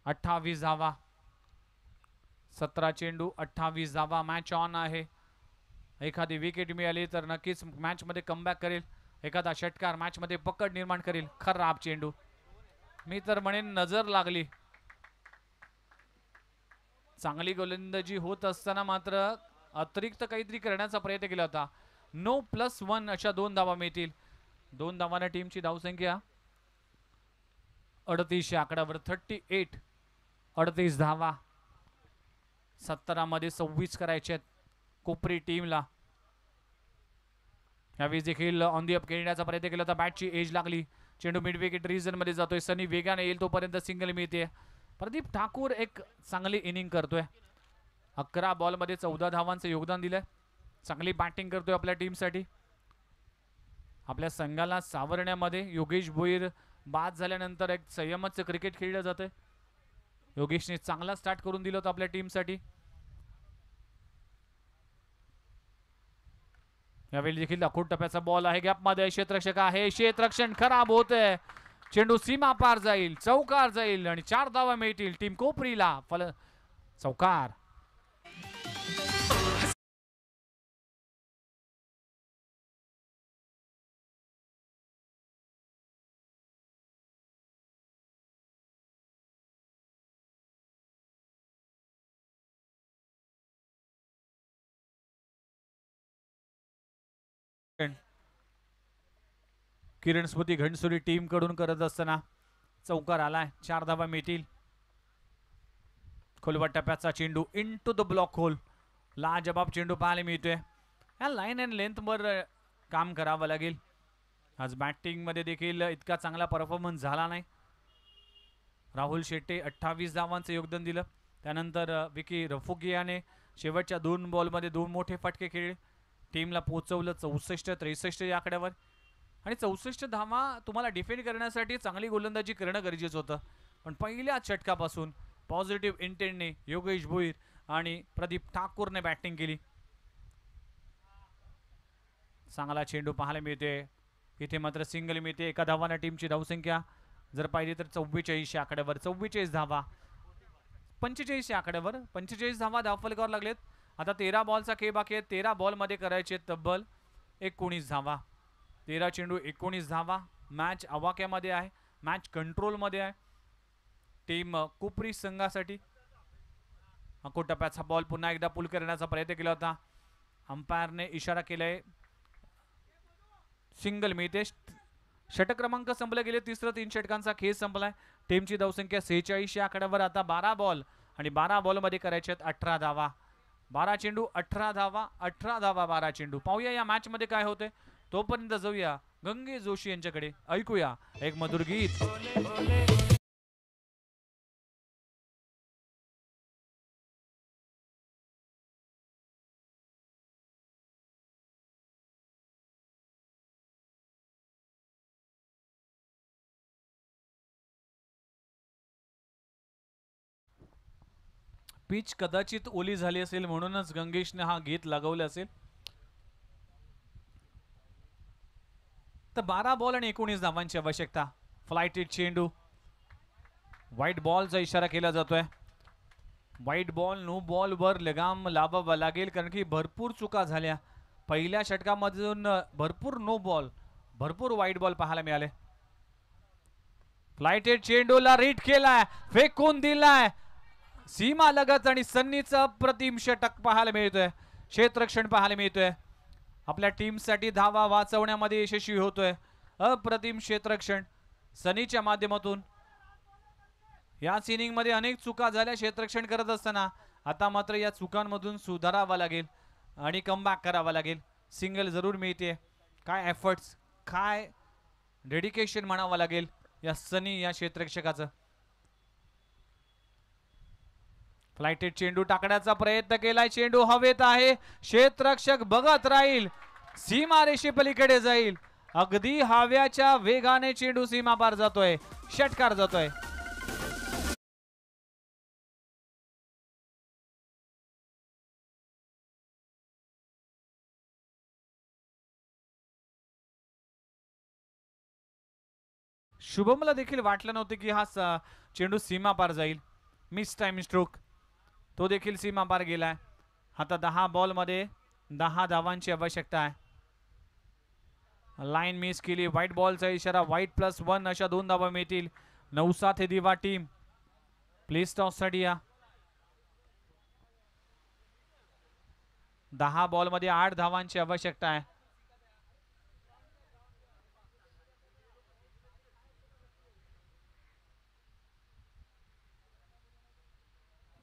अठ्ठावीस धावा सतरा चेंडू अठ्ठावीस धावा मॅच ऑन आहे. एखादी विकेट मिळाली तर नक्कीच मॅच मध्ये कमबॅक करेल. एखादा षटकार मॅच मध्ये पकड निर्माण करेल. खराब चेंडू. मी तर म्हणेन नजर लागली. चांगली गोलंदाजी होत असताना मात्र अतिरिक्त काहीतरी करण्याचा प्रयत्न केला होता. नो प्लस वन अशा दोन धावा मिळतील. दोन धावांना टीमची धावसंख्या अडतीसशे आकड्यावर थर्टी एट अडतीस धावा. सत्तरामध्ये सव्वीस करायचे आहेत कोपरी टीमला. यावेळी देखील ऑन दी अप खेळण्याचा प्रयत्न केला होता. बॅटची एज लागली. चेंडू मिड विकेट रिजनमध्ये जातोय. सनी वेगाने येईल तोपर्यंत सिंगल मिळते प्रदीप ठाकूर एक चांगली इनिंग करतोय. अकरा बॉलमध्ये चौदा धावांचं योगदान दिलंय. चांगली बॅटिंग करतोय आपल्या टीमसाठी आपल्या संघाला सावरण्यामध्ये योगेश भोईर बाद झाल्यानंतर एक संयमाचं क्रिकेट खेळलं जातंय. योगेशने चांगला स्टार्ट करून दिलं होतं आपल्या टीमसाठी यावेळी देखील अखूट टप्प्याचा बॉल आहे. गॅपमध्ये क्षेत्रक्षक आहे. क्षेत्रक्षण खराब होतंय चेंडू सीमा पार जाईल चौकार जाईल आणि चार धावा मिळतील. टीम कोपरीला फल चौकार. किरण स्मृती घणसोली टीमकडून करत असताना चौकार आलाय. चार धावा मिळतील. खोलवा टप्प्याचा चेंडू into the block hole लाजबाब चेंडू पाहायला मिळतोय. या लाईन अँड लेंथवर काम करावं लागेल. आज बॅटिंगमध्ये देखील इतका चांगला परफॉर्मन्स झाला नाही. राहुल शेट्टे अठ्ठावीस धावांचं योगदान दिलं. त्यानंतर विकी रफुगियाने शेवटच्या दोन बॉलमध्ये दोन मोठे फटके खेळले. टीमला पोचवलं चौसष्ट त्रेसष्ट या आकड्यावर. आणि चौसष्ट धावा तुम्हाला डिफेंड करण्यासाठी चांगली गोलंदाजी करणं गरजेचं होतं. पण पहिल्या षटकापासून पॉझिटिव्ह इंटेंटने योगेश भोईर आणि प्रदीप ठाकूरने बॅटिंग केली. चांगला चेंडू पाहायला मिळते इथे मात्र सिंगल मिळते. एका धावानं टीमची धावसंख्या. जर पाहिली तर चव्वेचाळीसशे आकड्यावर. चव्वेचाळीस धावा. पंचेचाळीसशे आकड्यावर. पंचेचाळीस धावा धावफलकावर लागलेत. आता तेरा बॉलचा खेळ बाकी आहे तेरा बॉलमध्ये करायचे तब्बल एकोणीस धावा. तेरा चेंडू एकोणीस धावा. मॅच आवाक्यामध्ये आहे. मॅच कंट्रोलमध्ये आहे. टीम कुपरी संघासाठी. अको टप्प्याचा बॉल पुन्हा एकदा पुल करण्याचा प्रयत्न केला होता. अंपायरने इशारा केलाय. सिंगल मिळते षटक क्रमांक संपले गेले. तिसरं तीन षटकांचा खेळ संपलाय. टीमची धावसंख्या सेहेचाळीसशे आकड्यावर. आता बारा बॉल आणि बारा बॉलमध्ये करायचे आहेत अठरा धावा. बारा चेंडू अठरा धावा अठरा धावा बारा चेंडू. पाहूया या मॅचमध्ये काय होते तोपर्यंत जाऊया. गंगे जोशी यांच्याकडे ऐकूया एक मधुर गीत. पिच कदाचित ओली झाली असेल म्हणूनच गंगेशने हा गीत लागवलं असेल. तर बारा बॉल आणि एकोणीस धावांची आवश्यकता. फ्लायटेड चेंडू. व्हाईट बॉलचा इशारा केला जातोय. व्हाईट बॉल नो बॉल वर लगाम लावावा लागेल कारण की भरपूर चुका झाल्या. पहिल्या षटकामधून भरपूर नो बॉल भरपूर व्हाईट बॉल पाहायला मिळाले. फ्लायटेड चेंडूला रीट केलाय फेकून दिलाय. सीमा लगत आणि सन्नीचं अप्रतिम षटक पाहायला मिळतोय. क्षेत्रक्षण पाहायला मिळतोय. आपल्या टीमसाठी धावा वाचवण्यामध्ये यशस्वी होतोय. अप्रतिम क्षेत्रक्षण सनीच्या माध्यमातून. याच इनिंगमध्ये अनेक चुका झाल्या क्षेत्रक्षण करत असताना. आता मात्र या चुकांमधून सुधारावा लागेल आणि कमबॅक करावा लागेल. सिंगल जरूर मिळते. काय एफर्ट्स काय डेडिकेशन म्हणावं लागेल या सनी या क्षेत्रक्षकाचं फ्लायटेड चेंडू टाकण्याचा प्रयत्न केलाय. चेंडू हवेत आहे. क्षेत्ररक्षक बघत राहील. सीमा रेषे पलीकडे जाईल. अगदी हव्याच्या वेगाने चेंडू सीमा पार जातोय. षटकार जातोय. शुभमला देखील वाटलं नव्हतं की हा चेंडू सीमा पार जाईल मिस टाइम स्ट्रोक तो देखील सीमा पार गेलाय. आता दहा बॉलमध्ये दहा धावांची आवश्यकता आहे. लाईन मिस केली. व्हाईट बॉलचा इशारा. व्हाईट प्लस वन अशा दोन धावा मिळतील. नवसात हे दिवा टीम प्लीज टॉससाठी या. दहा बॉलमध्ये आठ धावांची आवश्यकता आहे.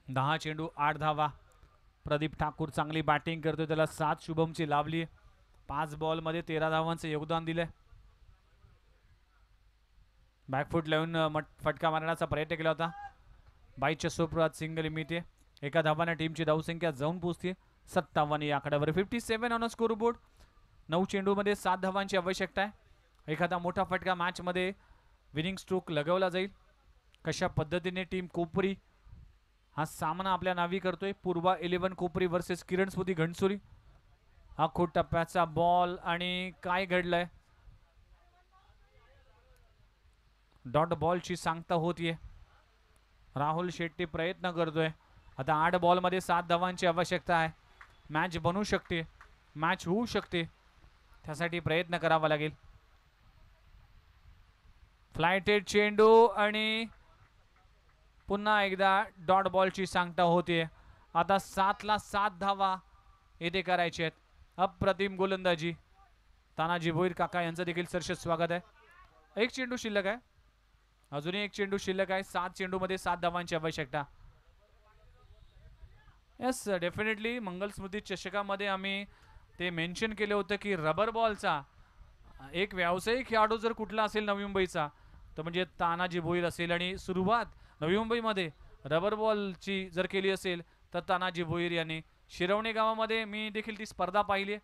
दहा चेंडू आठ धावा. प्रदीप ठाकूर चांगली बॅटिंग करतोय त्याला सात शुभमची लाभली. पाच बॉलमध्ये तेरा धावांचं योगदान दिलं बॅकफूट लावून मट- फटका मारण्याचा प्रयत्न केला होता. बाईच्या सोपरात सिंगल मिळते. एका धावाने टीमची धावसंख्या जाऊन पोचते सत्तावन्न या आकड्यावर fifty seven on score board नऊ चेंडूमध्ये सात धावांची आवश्यकता आहे. एखादा मोठा फटका मॅचमध्ये विनिंग स्ट्रोक लगवला जाईल. कशा पद्धतीने टीम कोपरी हा सामना आपल्या नावी करतोय. पूर्वा इलेव्हन कोपरी वर्सेस किरण स्मृती घणसुरी हा खोट टप्प्याचा बॉल आणि काय घडलंय? डॉट बॉलची सांगता होतीये राहुल शेट्टी प्रयत्न करतोय. आता आठ बॉलमध्ये सात धावांची आवश्यकता आहे. मॅच बनू शकते. मॅच होऊ शकते. त्यासाठी प्रयत्न करावा लागेल. फ्लायटेड चेंडू आणि पुन्हा एकदा डॉट बॉलची सांगता होते. आता सातला सात धावा येथे करायचे आहेत. अप्रतिम गोलंदाजी. तानाजी भोईर काका यांचं देखील सरस स्वागत आहे. एक चेंडू शिल्लक आहे. अजूनही एक चेंडू शिल्लक आहे. सात चेंडूमध्ये सात धावांची आवश्यकता. येस डेफिनेटली मंगल स्मृती चषकामध्ये आम्ही ते मेन्शन केलं होतं की रबर बॉलचा एक व्यावसायिक खेळाडू जर कुठला असेल नवी मुंबईचा तर म्हणजे तानाजी भोईर असेल. आणि सुरुवात नवी मुंबईमध्ये रबर बॉलची जर केली असेल तर तानाजी भोईर यांनी शिरवणे गावामध्ये मी देखील ती स्पर्धा पाहिली आहे.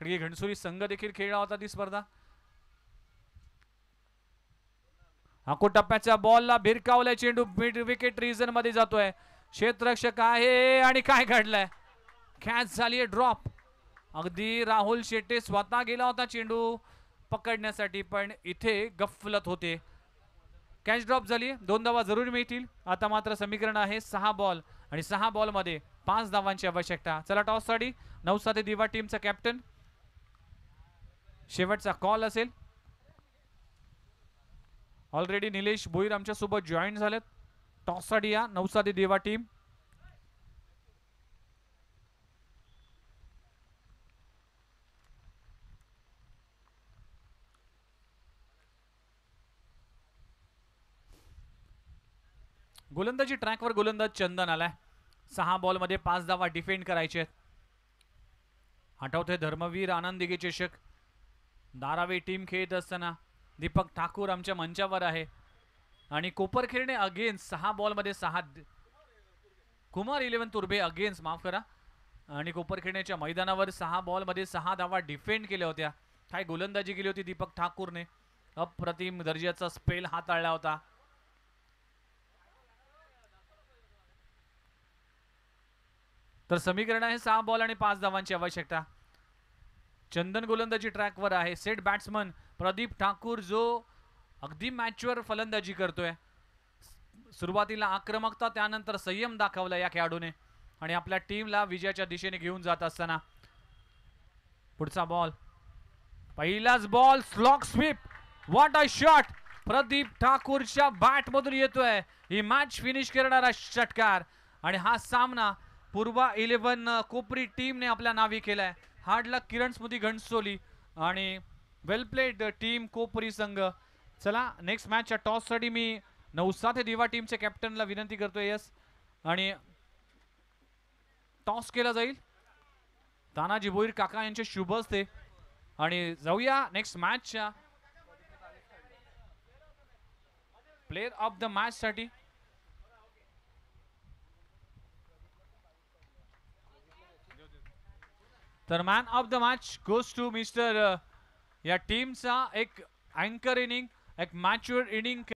कारण की घणसुरी संघ देखील खेळला होता ती स्पर्धा. अको टप्प्याच्या बॉलला भिरकावलाय चेंडू. मिड विकेट रिझनमध्ये जातोय. क्षेत्ररक्षक आहे आणि काय घडलंय? कॅच झालीय ड्रॉप अगदी राहुल शेट्टे स्वतः गेला होता चेंडू पकडण्यासाठी पण इथे गफलत होते. कॅच ड्रॉप झाली. दोन धावा जरूर मिळतील. आता मात्र समीकरण आहे सहा बॉल आणि सहा बॉलमध्ये पाच धावांची आवश्यकता. चला टॉससाठी. नवसाते दिवा टीमचा कॅप्टन शेवटचा कॉल असेल. ऑलरेडी निलेश भोईर आमच्यासोबत जॉईन झालेत. टॉससाठी या. नवसादी दिवा टीम गोलंदाजी ट्रॅकवर गोलंदाज चंदन आलाय. सहा बॉलमध्ये पाच धावा डिफेंड करायचे आहेत. आठवते धर्मवीर आनंद दिघे चषक. धारावी टीम खेळत असताना दीपक ठाकूर आमच्या मंचावर आहे. आणि कोपरखेरणे अगेन्स्ट सहा बॉलमध्ये सहा कुमार इलेव्हन तुर्बे अगेन्स्ट माफ करा. आणि कोपरखेरण्याच्या मैदानावर सहा बॉलमध्ये सहा धावा डिफेंड केल्या होत्या. काय गोलंदाजी केली होती दीपक ठाकूरने. अप्रतिम दर्जाचा स्पेल हाताळला होता. तर समीकरण आहे सहा बॉल आणि पाच धावांची आवश्यकता. चंदन गोलंदाजी ट्रॅकवर आहे. सेट बॅट्समन प्रदीप ठाकूर जो अगदी मॅचवर फलंदाजी करतोय. सुरुवातीला आक्रमकता त्यानंतर संयम दाखवला या खेळाडूने. आणि आपल्या टीमला विजयाच्या दिशेने घेऊन जात असताना. पुढचा बॉल. पहिलाच ball slog sweep what a shot Pradeep ठाकूरच्या bat मधून येतोय. ही मॅच फिनिश करणारा षटकार. आणि हा सामना पूर्वा इलेव्हन कोपरी टीमने आपल्या नावी केलाय. हार्डला किरण स्मृती घणसोली आणि वेल प्लेड टीम कोपरी संघ. चला नेक्स्ट मॅचच्या टॉससाठी मी नवसाथ दिवा टीमच्या कॅप्टनला विनंती करतोय यस. आणि टॉस केला जाईल. तानाजी भोईर काका यांचे शुभ असते आणि जाऊया नेक्स्ट मॅचच्या प्लेअर ऑफ द मॅच तर man of the match goes to mister या टीमचा एक अँकर इनिंग एक मॅच्युअर इनिंग